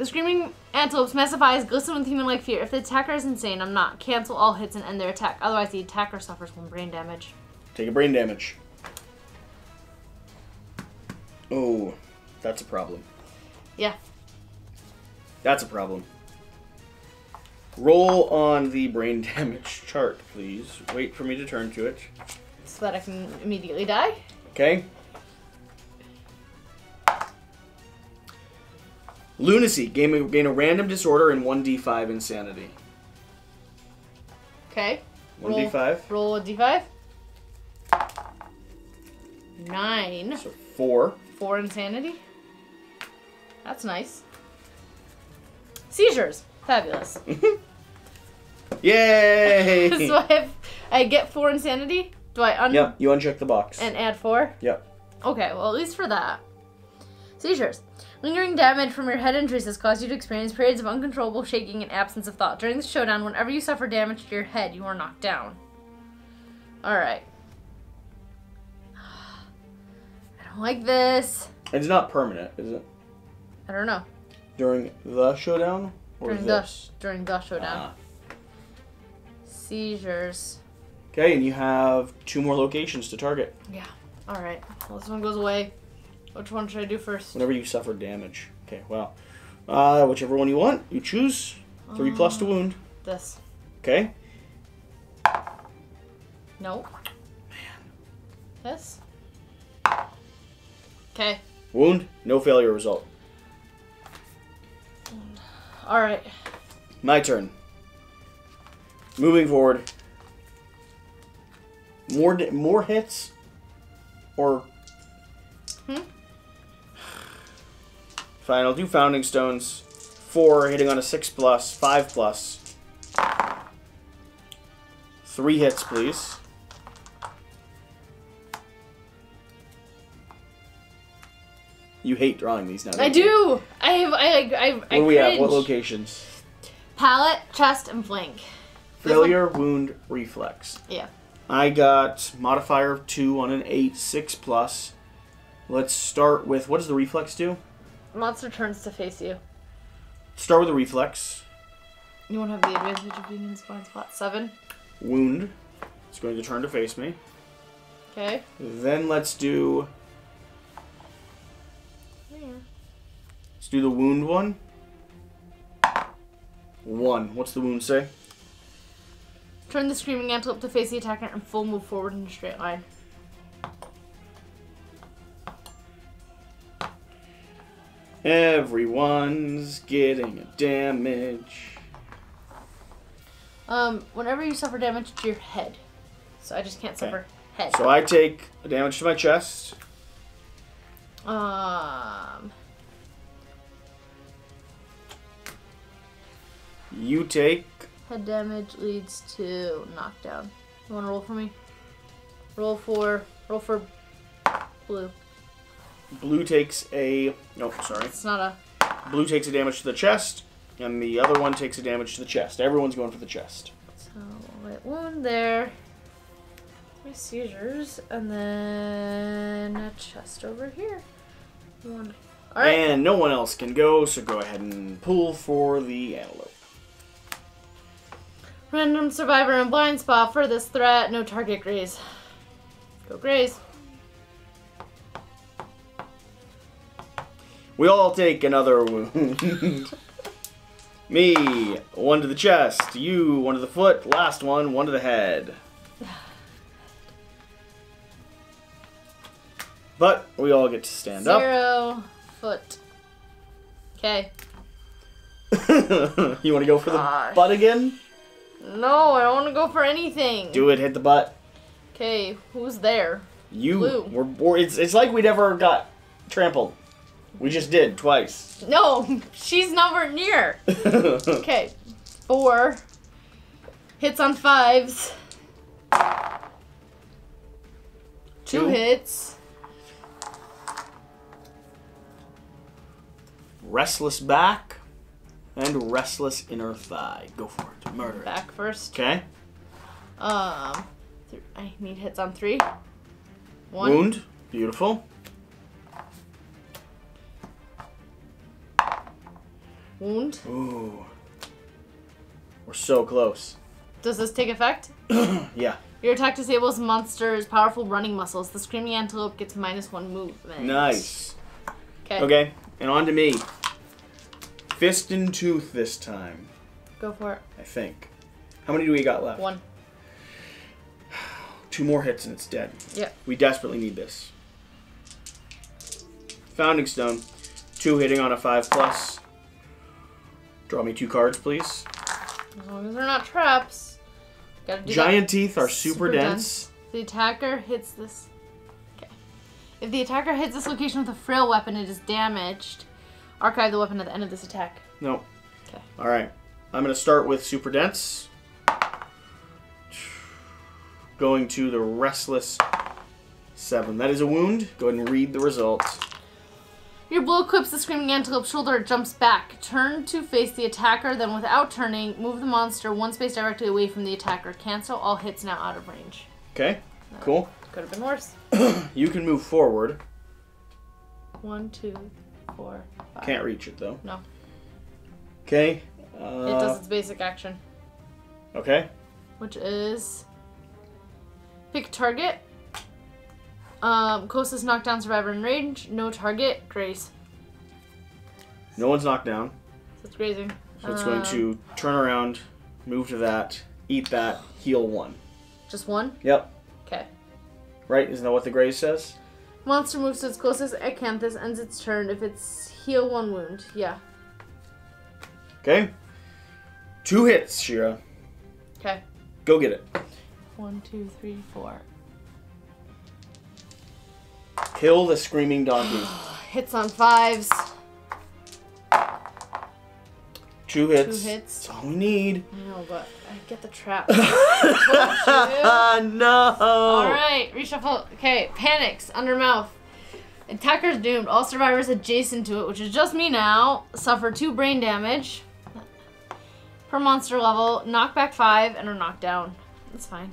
The screaming antelope specifies glisten with human-like fear. If the attacker is insane, I'm not. Cancel all hits and end their attack. Otherwise, the attacker suffers one brain damage. Take a brain damage. Oh, that's a problem. Yeah. That's a problem. Roll on the brain damage chart, please. Wait for me to turn to it. So that I can immediately die. Okay? Lunacy. Gain a, gain a random disorder and 1d5 insanity. Okay. 1d5. Roll a d5. Nine. So 4. Four insanity. That's nice. Seizures. Fabulous. Yay! so I have, I get four insanity. Do I un yep, you uncheck the box. and add four? Yep. Okay, well at least for that. Seizures. Lingering damage from your head injuries has caused you to experience periods of uncontrollable shaking and absence of thought. During the showdown, whenever you suffer damage to your head, you are knocked down. Alright. I don't like this. It's not permanent, is it? I don't know. During the showdown? Or During the during the showdown. Ah. Seizures. Okay, and you have two more locations to target Yeah. Alright. Well this one goes away. Which one should I do first? whenever you suffer damage. Okay, well. Uh, whichever one you want, you choose. Three plus to wound. This. Okay? Nope. This. Okay. Wound, no failure result. Alright. My turn. Moving forward. More more hits, or Hmm? fine. I'll do founding stones. Four hitting on a six plus, five plus. Three hits, please. You hate drawing these now. I you? do! I have I I I What do we have? What locations? Palate, chest, and flank. Failure, wound, reflex. Yeah. I got modifier of two on an eight, six plus. Let's start with what does the reflex do? Monster turns to face you. Start with the reflex. You won't have the advantage of being in spawn spot seven. Wound. It's going to turn to face me. Okay. Then let's do let's do the wound one. One. What's the wound say? Turn the screaming antelope to face the attacker and full move forward in a straight line. Everyone's getting a damage. Um, whenever you suffer damage to your head. So I just can't Okay. suffer head. So I take damage to my chest. um You take head damage leads to knockdown. You wanna roll for me? Roll for roll for blue. blue takes a no, sorry. It's not a Blue takes a damage to the chest, and the other one takes a damage to the chest. Everyone's going for the chest. So wait, wound there. My seizures, and then a chest over here. One. All right. And no one else can go, so go ahead and pull for the antelope. Random survivor and blind spot for this threat. No target graze. Go graze. We all take another wound. Me, one to the chest. You, one to the foot. Last one, one to the head. But we all get to stand Zero up. Zero foot. Okay. you want to go for the butt again? No, I don't want to go for anything. Do it. Hit the butt. Okay, who's there? You. Blue. We're, we're. It's. It's like we never got trampled. We just did twice. No, she's nowhere near. Okay, four. Hits on fives. Two Two. hits. restless back and restless inner thigh. Go for it. Murder. it. Back first. Okay. Um, I need hits on three. One. Wound. Beautiful. Wound. Ooh. We're so close. Does this take effect? Yeah. Your attack disables monster's powerful running muscles. The screaming antelope gets minus one movement. Nice. Okay. Okay. And on to me. Fist and tooth this time. Go for it. I think. How many do we got left? One. Two more hits and it's dead. Yeah. We desperately need this. Founding Stone. Two hitting on a five plus. Draw me two cards, please. As long as they're not traps. Gotta do Giant that. teeth are super, Super dense. The attacker hits this. Okay. If the attacker hits this location with a frail weapon, it is damaged. Archive the weapon at the end of this attack. No. Okay. All right. I'm going to start with super dense. Going to the restless seven. That is a wound. Go ahead and read the results. Your blow clips the screaming antelope's shoulder. It jumps back. Turn to face the attacker, then without turning, move the monster one space directly away from the attacker. Cancel all hits now out of range. Okay. Cool. Could have been worse. You can move forward. One, two, four, five. Can't reach it though. No. Okay. It Uh, does its basic action, okay. which is pick target. Um, closest knockdown survivor in range. No target. Graze. No one's knocked down. So it's grazing. So it's going Um, to turn around, move to that, eat that, heal one. Just one. Yep. Okay. Right? Isn't that what the graze says? Monster moves to its closest acanthus, ends its turn if it's heal one wound. Yeah. Okay. Two hits, Shira. Okay. Go get it. One, two, three, four. Kill the screaming donkey. Hits on fives. Two hits. Two hits. That's all we need. I know, but I get the trap. Ah, no. All right, reshuffle. Okay, panics under mouth. Attacker's doomed. All survivors adjacent to it, which is just me now, suffer two brain damage per monster level, knockback five, and are knocked down. That's fine.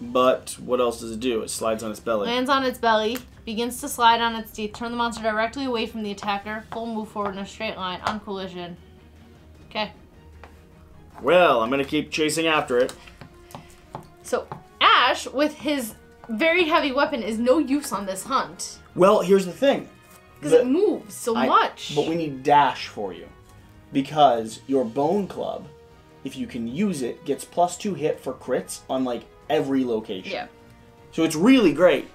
But what else does it do? It slides on its belly. Lands on its belly, begins to slide on its teeth. Turn the monster directly away from the attacker. Full move forward in a straight line on collision. Okay. Well, I'm gonna keep chasing after it. So Ash, with his very heavy weapon, is no use on this hunt Well, here's the thing. because it moves so I- much. But we need dash for you. Because your bone club, if you can use it, gets plus two hit for crits on like every location. yeah. So it's really great.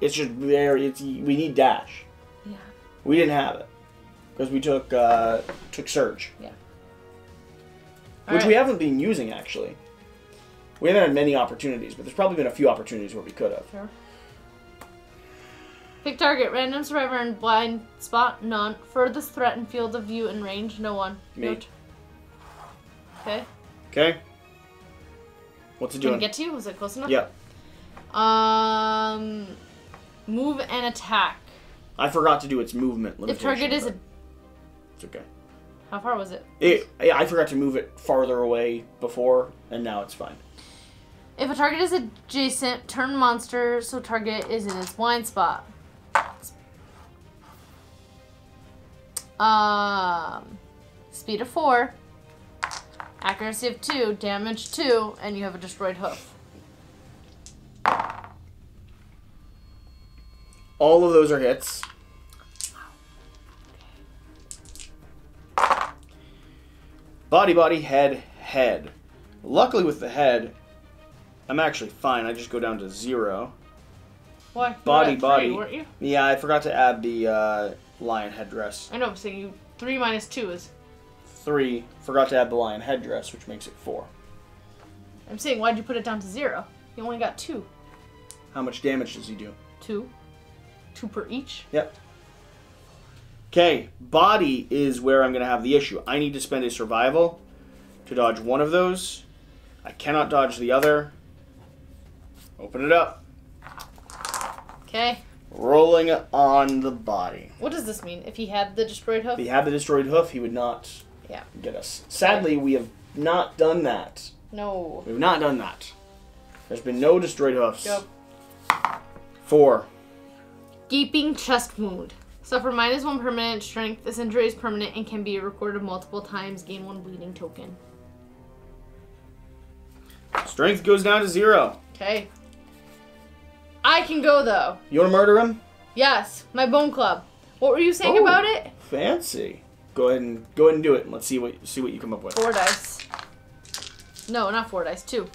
It's just very it's we need dash. Yeah. We didn't have it. Because we took uh took surge. Yeah. Which we haven't been using actually. We haven't had many opportunities, but there's probably been a few opportunities where we could have. Sure. Pick target. Random survivor in blind spot. None. Furthest threat in field of view and range. No one. Me. No okay. Okay? What's it doing? Did it get to you? Was it close enough? Yep. Um. Move and attack. I forgot to do its movement limitation. If target is a. It's okay. How far was it? It, I forgot to move it farther away before, and now it's fine. If a target is adjacent, turn monster so target is in its blind spot. Um, speed of four, accuracy of two, damage two, and you have a destroyed hoof. All of those are hits. Body, body, head, head. Luckily with the head, I'm actually fine. I just go down to zero. Were Body, body. Three, weren't you? Yeah, I forgot to add the uh, lion headdress. I know. I'm saying you three minus two is. Three. Forgot to add the lion headdress, which makes it four. I'm saying why'd you put it down to zero? You only got two. How much damage does he do? Two. Two per each. Yep. Okay, body is where I'm going to have the issue. I need to spend a survival to dodge one of those. I cannot dodge the other. Open it up. Okay. Rolling on the body. What does this mean? If he had the destroyed hoof? If he had the destroyed hoof, he would not Yeah. get us. Sadly, we have not done that. No. We've not done that. There's been no destroyed hoofs. Go. Four. Gaping chest wound. Suffer minus one permanent strength. This injury is permanent and can be recorded multiple times. Gain one bleeding token. Strength goes down to zero. Okay. I can go though. You want to murder him? Yes, my bone club. What were you saying Oh. about it? Fancy. Go ahead and go ahead and do it. And let's see what see what you come up with. Four dice. No, not four dice. Two.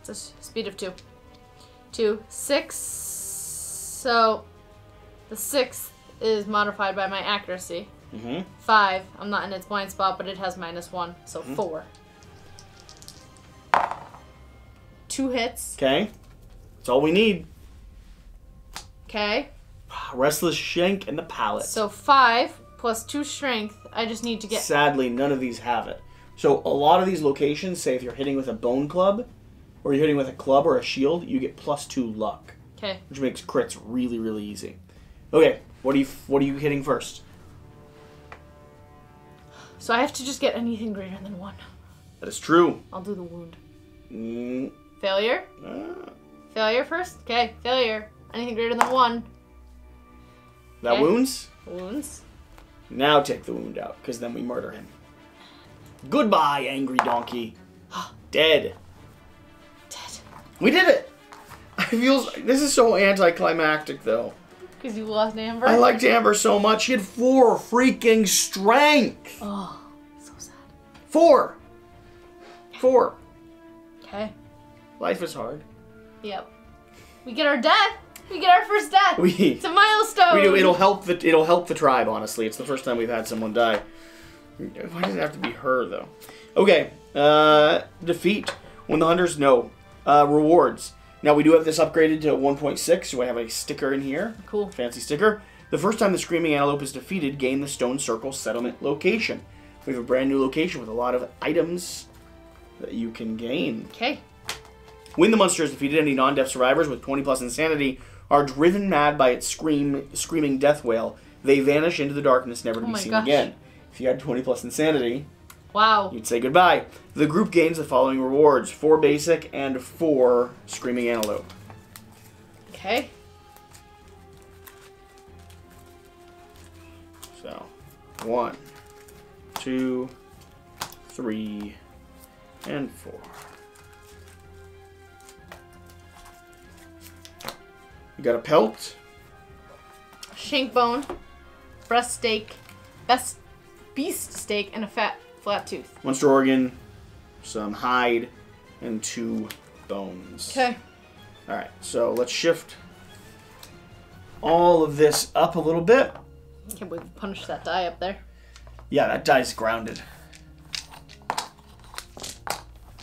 It's a speed of two. Two. Six. So, the sixth is modified by my accuracy. Mm-hmm. Five. I'm not in its blind spot, but it has minus one, so four. Two hits. Okay. That's all we need. Okay. Restless shank and the palate. So five plus two strength. I just need to get. Sadly, none of these have it. So a lot of these locations, say if you're hitting with a bone club, or you're hitting with a club or a shield, you get plus two luck, Okay. which makes crits really, really easy. Okay, what are you what are you hitting first? So I have to just get anything greater than one. That is true. I'll do the wound. Mm, Failure. uh, Failure first. Okay. Failure. Anything greater than one. that Okay. wounds. Wounds. Now take the wound out, because then we murder him. Goodbye, angry donkey. Dead. Dead. We did it. I feel this is so anticlimactic though. Because you lost Amber. I liked Amber so much. She had four freaking strength. Oh, so sad. Four. Four. Okay. Life is hard. Yep. We get our death. We get our first death. We It's a milestone. we do. It'll help the it'll help the tribe. Honestly, it's the first time we've had someone die. Why does it have to be her though? Okay. Uh, defeat when the hunters know. Uh, rewards. Now we do have this upgraded to 1.6, so I have a sticker in here. Cool. Fancy sticker. The first time the Screaming Antelope is defeated, gain the Stone Circle settlement location. We have a brand new location with a lot of items that you can gain. Okay. When the monster is defeated, any non-death survivors with 20 plus insanity are driven mad by its scream, screaming death wail. They vanish into the darkness, never to Oh be seen gosh. again. If you had 20 plus insanity, Wow. you'd say goodbye. The group gains the following rewards: four basic and four screaming antelope. Okay. So, one, two, three, and four. You got a pelt. Shank bone, breast steak, best beast steak, and a fat flat tooth. monster organ, some hide, and two bones. Okay. All right, so let's shift all of this up a little bit. Can't believe you punished that die up there. Yeah, that die's grounded.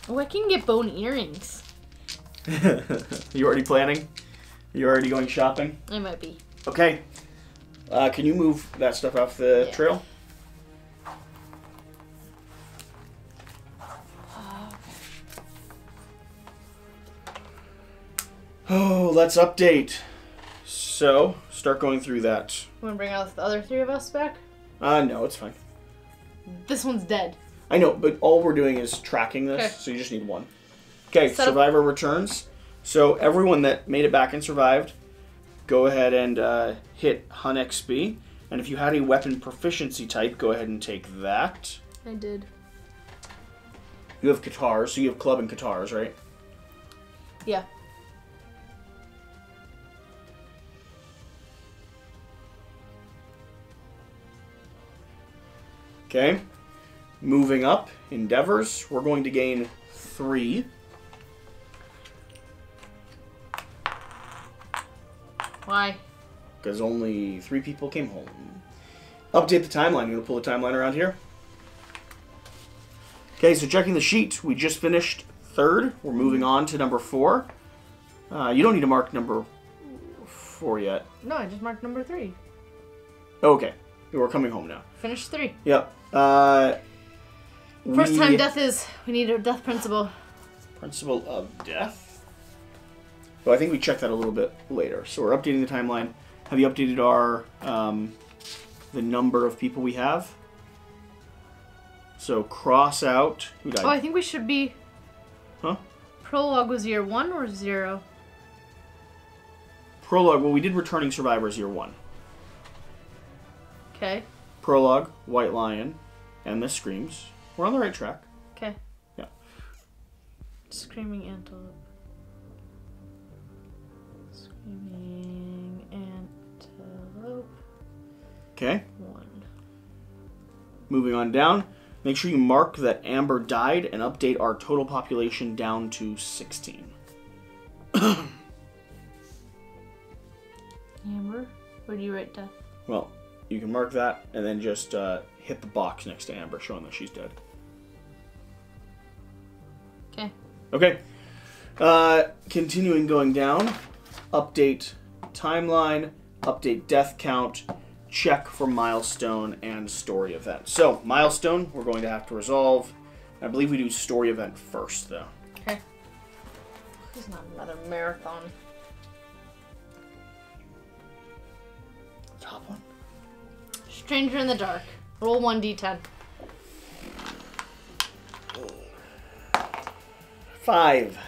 Oh, I can get bone earrings. you already planning? You already going shopping? I might be. Okay. Uh, can you move that stuff off the Yeah. trail? Oh, let's update. So, start going through that. You want to bring out the other three of us back? Uh, no, it's fine. This one's dead. I know, but all we're doing is tracking this, Okay. so you just need one. Okay, Set up- Survivor returns. So everyone that made it back and survived, go ahead and uh, hit Hunt XP. And if you had a weapon proficiency type, go ahead and take that. I did. You have katars, so you have club and katars, right? Yeah. Okay. Moving up, endeavors, we're going to gain three. Why? because only three people came home. Update the timeline. You gonna pull the timeline around here? Okay, so checking the sheet, we just finished third. We're moving on to number four. Uh, you don't need to mark number four yet. No, I just marked number three. Okay, we're coming home now. Finish three. Yep. Uh, First we- time death is. We need a death principle. Principle of death. Well, I think we checked that a little bit later. So we're updating the timeline. Have you updated our um, the number of people we have? So cross out who died. Oh, I think we should be. Huh? Prologue was year one or zero? Prologue. Well, we did returning survivors year one. Okay. Prologue, White Lion, and the Screams. We're on the right track. Okay. Yeah. Screaming antelope. Screaming antelope. Okay. One. Moving on down. Make sure you mark that Amber died and update our total population down to 16. Amber. Where do you write death? Well, you can mark that and then just uh, hit the box next to Amber showing that she's dead. Okay. Okay. Uh, continuing going down. Update timeline. Update death count. Check for milestone and story event. So, milestone, we're going to have to resolve. I believe we do story event first, though. Okay. This is not another marathon. Top one. Stranger in the dark. Roll 1d10. Five.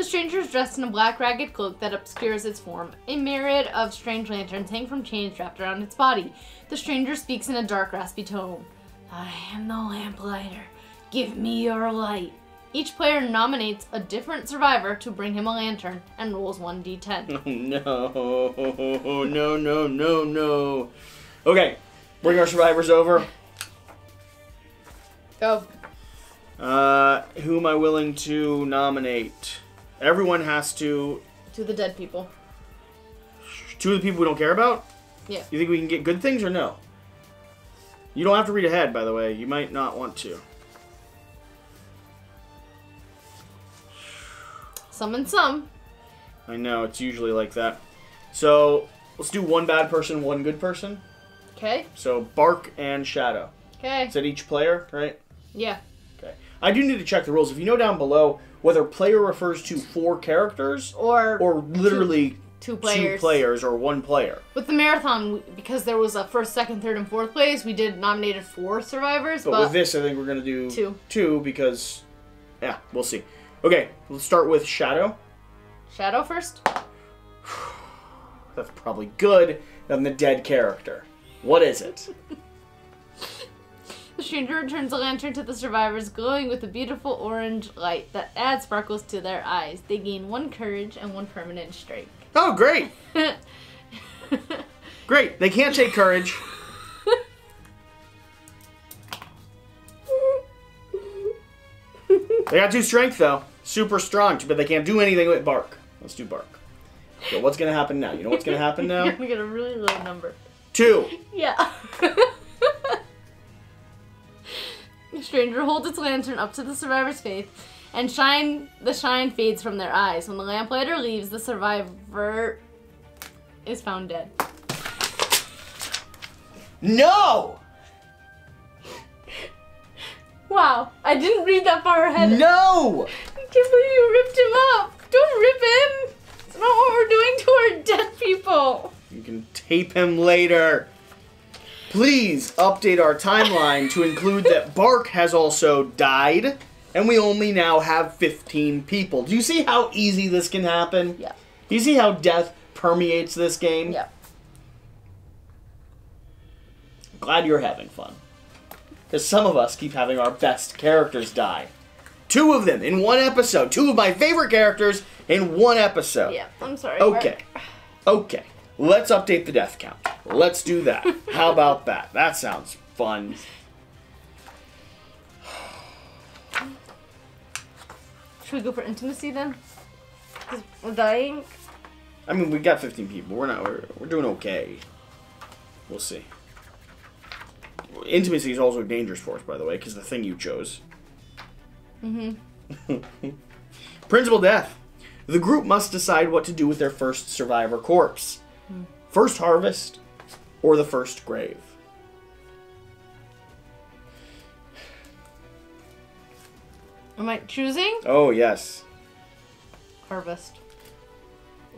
The stranger is dressed in a black ragged cloak that obscures its form. A myriad of strange lanterns hang from chains wrapped around its body. The stranger speaks in a dark, raspy tone. I am the lamplighter. Give me your light. Each player nominates a different survivor to bring him a lantern and rolls 1d10. Oh, no. No, no, no, no. Okay. Bring our survivors over. Go. Uh, who am I willing to nominate? Everyone has to. To the dead people. Two of the people we don't care about? Yeah. You think we can get good things or no? You don't have to read ahead, by the way. You might not want to. Some and some. I know, it's usually like that. So, let's do one bad person, one good person. Okay. So, Bark and Shadow. Okay. Is that each player, right? Yeah. Okay. I do need to check the rules. If you know down below whether player refers to four characters Or, or literally two players. two players or one player. With the marathon, because there was a first, second, third, and fourth place, we did nominated four survivors, But, but, with this, I think we're gonna do Two. Two because, yeah, we'll see. Okay, let's start with Shadow. Shadow first. That's probably good than the dead character. What is it? The stranger returns a lantern to the survivors, glowing with a beautiful orange light that adds sparkles to their eyes. They gain one courage and one permanent strike. Oh, great, great. They can't take courage. They got two strength though, super strong, but they can't do anything with bark. Let's do bark. So what's gonna happen now? You know what's gonna happen You're now? gonna get a really low number. Two. Yeah. the stranger holds its lantern up to the survivor's face, and shine the shine fades from their eyes. When the lamplighter leaves, the survivor is found dead. No. Wow, I didn't read that far ahead. No. I can't believe you ripped him up. Don't rip him. It's not what we're doing to our dead people. You can tape him later. Please update our timeline to include that Bark has also died, and we only now have 15 people. Do you see how easy this can happen? Yeah. Do you see how death permeates this game? Yeah. Glad you're having fun. Because some of us keep having our best characters die. Two of them in one episode. Two of my favorite characters in one episode. Yeah. I'm sorry. Okay. Okay. Let's update the death count. Let's do that. How about that? That sounds fun. Should we go for intimacy then? We're dying. I mean, we got 15 people. We're not. We're, we're doing okay. We'll see. Intimacy is also a dangerous for us, by the way, because the thing you chose. Mm-hmm. Principle death. The group must decide what to do with their first survivor corpse. First harvest, or the first grave. Am I choosing? Oh yes. Harvest.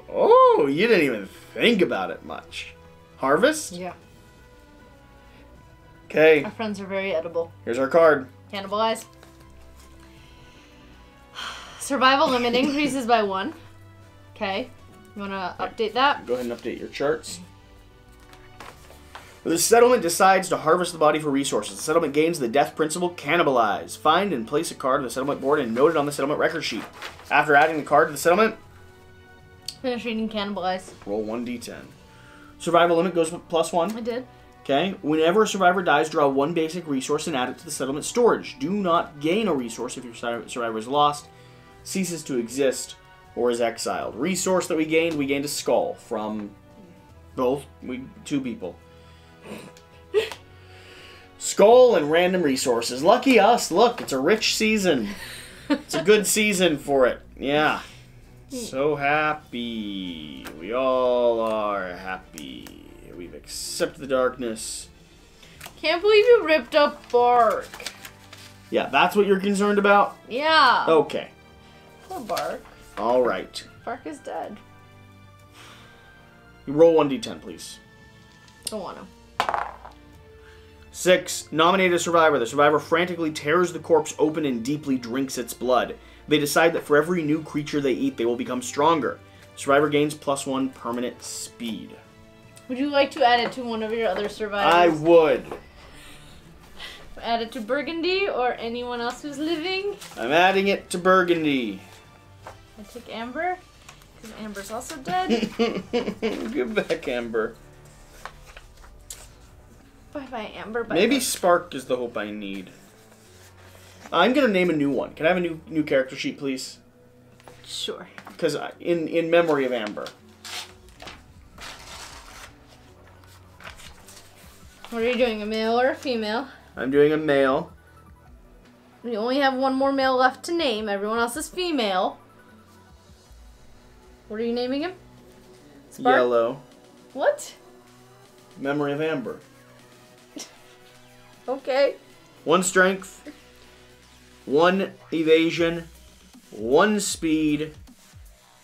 Oh, you didn't even think about it much. Harvest. Yeah. Okay. Our friends are very edible. Here's our card. Cannibalize. Survival limit increases by one. Okay. You wanna update that? Go ahead and update your charts. The settlement decides to harvest the body for resources. The settlement gains the death principle cannibalize. Find and place a card on the settlement board and note it on the settlement record sheet. After adding the card to the settlement, Finish reading cannibalize. roll 1d10. Survival limit goes plus 1. I did. Okay. Whenever a survivor dies, draw one basic resource and add it to the settlement storage. Do not gain a resource if your survivor is lost, ceases to exist, or is exiled. Resource that we gained, we gained a skull from both we two people. Skull and random resources. Lucky us. Look, it's a rich season. It's a good season for it. Yeah. So happy. We all are happy. We've accepted the darkness. Can't believe you ripped up bark. Yeah, that's what you're concerned about? Yeah. Okay. Poor bark. All right. Bark is dead. You roll 1d10, please. Don't want to. Six. Nominate a survivor. The survivor frantically tears the corpse open and deeply drinks its blood. They decide that for every new creature they eat, they will become stronger. Survivor gains plus one permanent speed. Would you like to add it to one of your other survivors? I would. Add it to Burgundy or anyone else who's living? I'm adding it to Burgundy. I take Amber. Because Amber's also dead. Give back Amber. bye bye, Amber. Bye Maybe Spark is the hope I need. I'm gonna name a new one. Can I have a new new character sheet, please? Sure. Because in in memory of Amber. What are you doing? A male or a female? I'm doing a male. We only have one more male left to name. Everyone else is female. What are you naming him? Spark? Yellow. What? Memory of Amber. Okay. One strength, one evasion, one speed,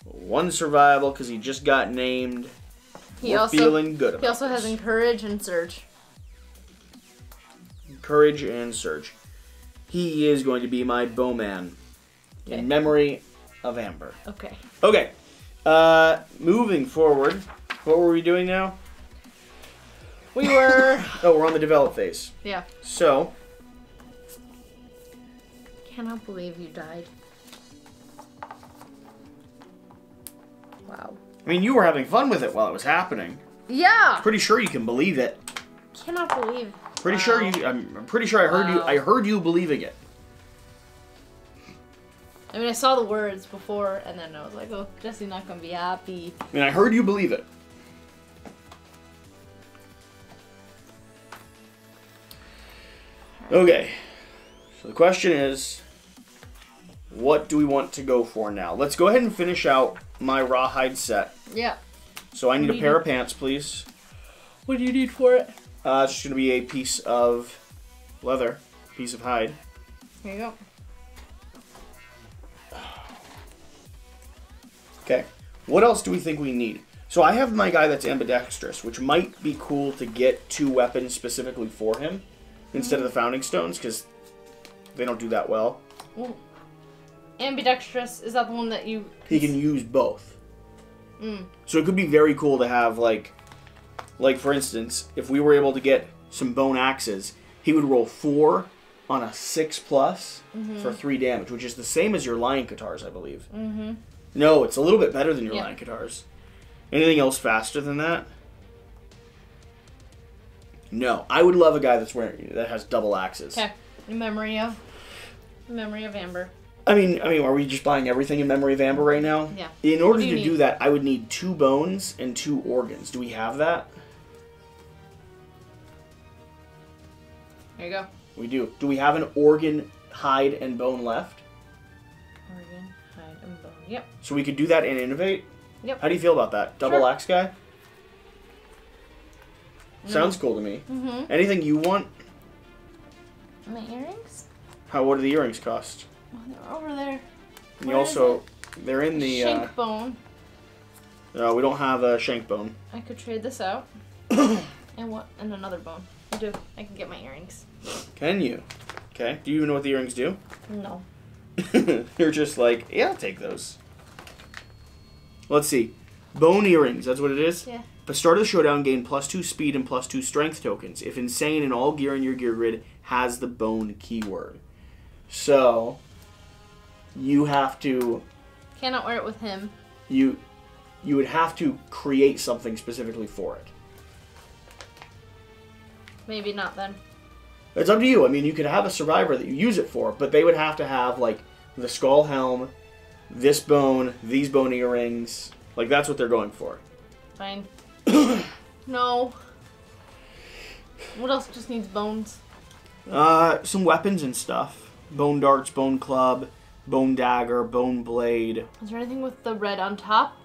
one survival because he just got named. He We're also feeling good about he also has courage and search. courage and search. He is going to be my bowman Okay. in memory of Amber. Okay. Okay, uh, moving forward. What were we doing now? We were Oh, we're on the develop phase. yeah. So, Cannot believe you died. Wow. I mean, you were having fun with it while it was happening. Yeah. Pretty sure you can believe it. Cannot believe. Pretty Wow. sure you. I'm I'm pretty sure I heard you. I heard you believing it. I mean, I saw the words before, and then I was like, "Oh, Jesse's not gonna be happy." I mean, I heard you believe it. Okay. So the question is, what do we want to go for now? Let's go ahead and finish out my rawhide set. Yeah. So I need a pair it. of pants, please. What do you need for it? Uh, it's just gonna be a piece of leather, piece of hide. Here you go. Okay. What else do we think we need? So I have my guy that's ambidextrous, which might be cool to get two weapons specifically for him instead of the founding stones because they don't do that well. Well, ambidextrous is that the one that you? He can use both. Mm. So it could be very cool to have like, like for instance, if we were able to get some bone axes, he would roll four on a six plus for three damage, which is the same as your lion katars, I believe. Mm-hmm. No, it's a little bit better than your Yeah. lion katars. Anything else faster than that? No, I would love a guy that's wearing that has double axes. Okay. In memory of. In memory of Amber. I mean, I mean, are we just buying everything in memory of Amber right now? Yeah. In order do to do that, I would need two bones and two organs. Do we have that? There you go. We do. Do we have an organ, hide, and bone left? Yep. So we could do that and innovate. Yep. How do you feel about that? Double Sure. axe guy. Sounds cool to me. Mm-hmm. Anything you want? My earrings? How? What do the earrings cost? Oh, they're over there. And you Where is also, they're in the. Uh, Shank bone. no, we don't have a shank bone. I could trade this out. and what? And another bone. I do. I can get my earrings. Can you? Okay. Do you even know what the earrings do? No. You're just like, yeah, I'll take those. Let's see. Bone earrings, that's what it is? Yeah. The start of the showdown, gain plus two speed and plus two strength tokens. If insane and all gear in your gear grid has the bone keyword. So you have to Cannot wear it with him. you you would have to create something specifically for it. Maybe not then. It's up to you. I mean, you could have a survivor that you use it for, but they would have to have like the skull helm, this bone, these bone earrings. Like that's what they're going for. Fine. no. What else just needs bones? Uh, some weapons and stuff: bone darts, bone club, bone dagger, bone blade. Is there anything with the red on top?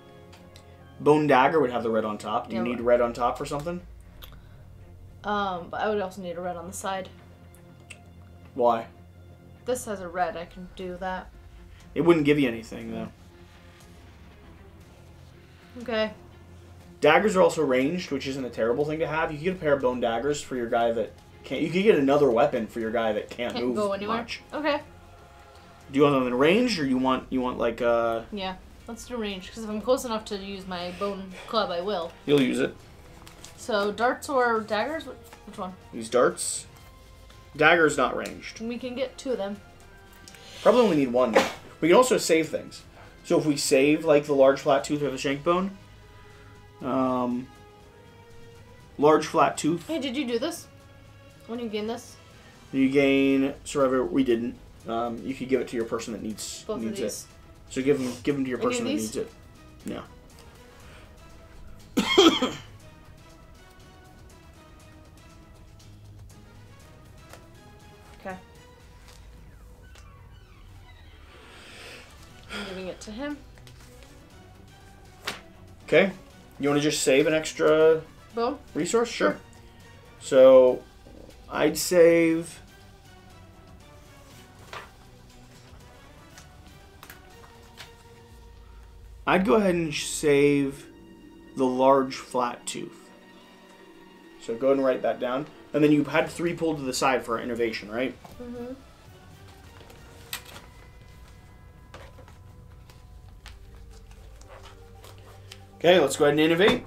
Bone dagger would have the red on top. Do you Yeah, need red on top for something? Um, but I would also need a red on the side. Why? This has a red. I can do that. It wouldn't give you anything though. Okay. Daggers are also ranged, which isn't a terrible thing to have. You could get a pair of bone daggers for your guy that can't. You could get another weapon for your guy that can't, Can't move go anywhere. much. Okay. Do you want them in range, or you want you want like uh? Yeah. Let's do range because if I'm close enough to use my bone club, I will. You'll use it. So darts or daggers? Which, which one? These darts. Dagger's not ranged. We can get two of them. Probably only need one. We can also save things. So if we save like the large flat tooth or the shank bone, um, large flat tooth, Hey, did you do this? When you gain this? you gain survivor. We didn't. Um, you could give it to your person that needs Both of needs it. So give them give them to your person that needs it. No. To him. Okay. You want to just save an extra Bone? resource? Sure. So, I'd save. I'd go ahead and save the large flat tooth. So go ahead and write that down. And then you had three pulled to the side for innovation, right? Mm-hmm. Okay, let's go ahead and innovate.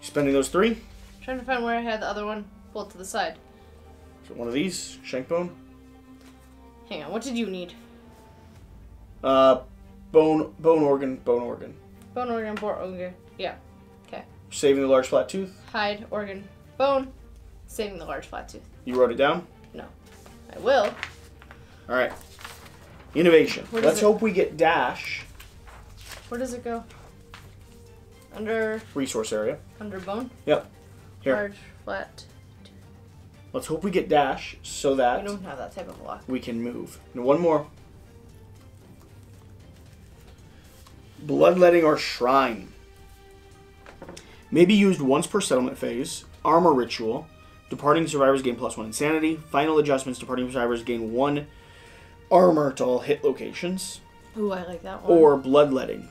Spending those three. Trying to find where I had the other one pulled to the side. So one of these, shank bone. Hang on, what did you need? Uh, bone, bone organ, bone organ. Bone, organ, bone organ. Yeah. Okay. Saving the large flat tooth. Hide, organ, bone. Saving the large flat tooth. You wrote it down. No, I will. All right. Innovation. Let's it- hope we get dash Where does it go? Under resource area. under bone? Yep. Here. Large, flat. Let's hope we get dash so that. We don't have that type of lock. we can move. And one more. Bloodletting or shrine. May be used once per settlement phase. Armor ritual. Departing survivors gain plus one insanity. Final adjustments. Departing survivors gain one armor to all hit locations. Ooh, I like that one. Or bloodletting.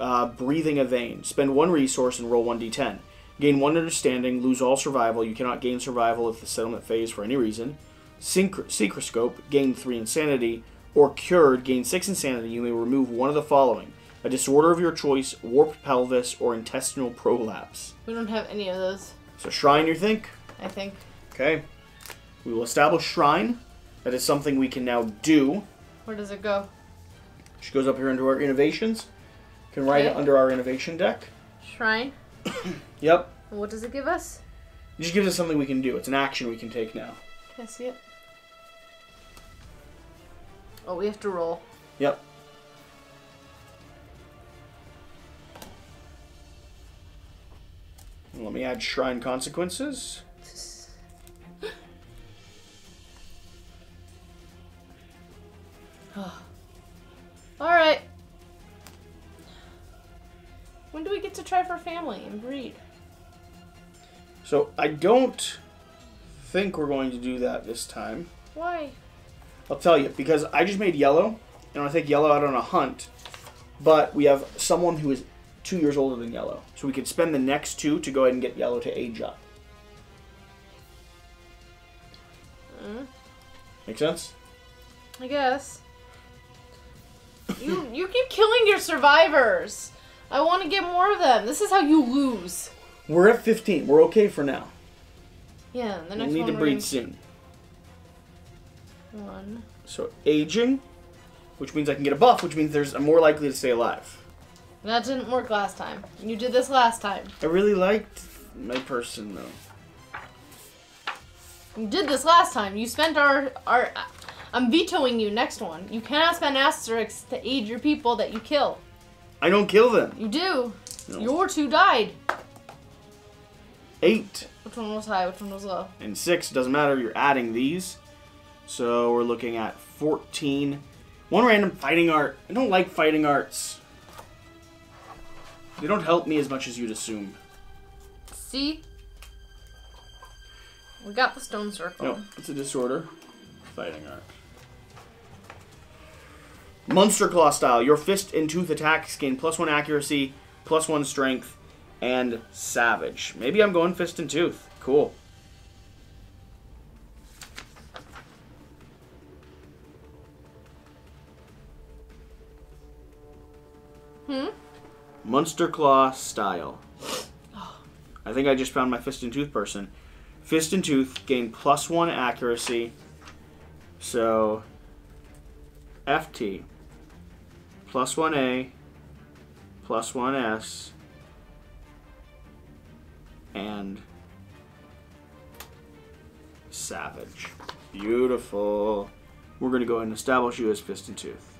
Uh, breathing a vein. Spend one resource and roll 1d10. Gain one understanding, lose all survival. You cannot gain survival if the settlement phase for any reason. Synch- gain 3 insanity. Or cured, gain 6 insanity. You may remove one of the following a disorder of your choice, warped pelvis, or intestinal prolapse. we don't have any of those. So, shrine, you think? I think. Okay. We will establish shrine. That is something we can now do. Where does it go? Which goes up here into our innovations. Can write it under our innovation deck. Shrine. Yep. And what does it give us? It just gives us something we can do. It's an action we can take now. Can I see it? Oh, we have to roll. Yep. Let me add shrine consequences. Alright. When do we get to try for family and breed? So I don't think we're going to do that this time. Why? I'll tell you because I just made yellow, and I take yellow out on a hunt. But we have someone who is two years older than yellow, so we could spend the next two to go ahead and get yellow to age up. Mm, Make sense? I guess. You you keep killing your survivors. I want to get more of them. This is how you lose. We're at 15. We're okay for now. Yeah, the We next need one to breed gonna- soon. One. So aging, which means I can get a buff, which means there's I'm more likely to stay alive. That didn't work last time. You did this last time. I really liked my person though. You did this last time. You spent our our. I'm vetoing you next one. You cannot spend asterisks to aid your people that you kill. I don't kill them. You do. No. Your two died. Eight Which one was high? Which one was low? and six doesn't matter. You're adding these, so we're looking at 14. One random fighting art. I don't like fighting arts. They don't help me as much as you'd assume. See? We got the stone circle. No, it's a disorder. Fighting art. Monster Claw style. Your fist and tooth attacks gain plus one accuracy, plus one strength, and savage. Maybe I'm going fist and tooth. Cool. Hmm? Monster Claw style. I think I just found my fist and tooth person. Fist and tooth gain plus one accuracy. So FT plus one A plus one S and Savage. Beautiful. We're gonna go ahead and establish you as fist and tooth.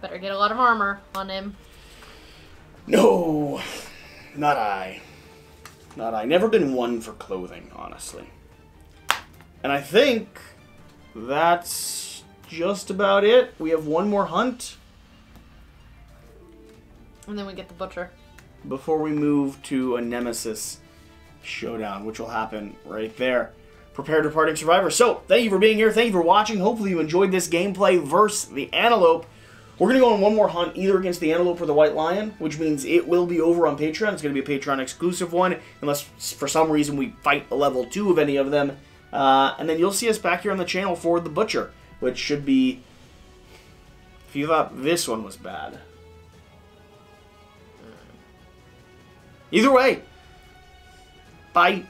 Better get a lot of armor on him. No, not I. Not I. Never been one for clothing, honestly. And I think that's just about it. We have one more hunt And then we get the butcher. before we move to a Nemesis showdown, which will happen right there. Prepare to departing survivor. So, thank you for being here. Thank you for watching. Hopefully, you enjoyed this gameplay versus the antelope. We're going to go on one more hunt, either against the antelope or the white lion, which means it will be over on Patreon. It's going to be a Patreon exclusive one, unless for some reason we fight a level 2 of any of them. Uh, and then you'll see us back here on the channel for the butcher, which should be. If you thought this one was bad. Either way, bye.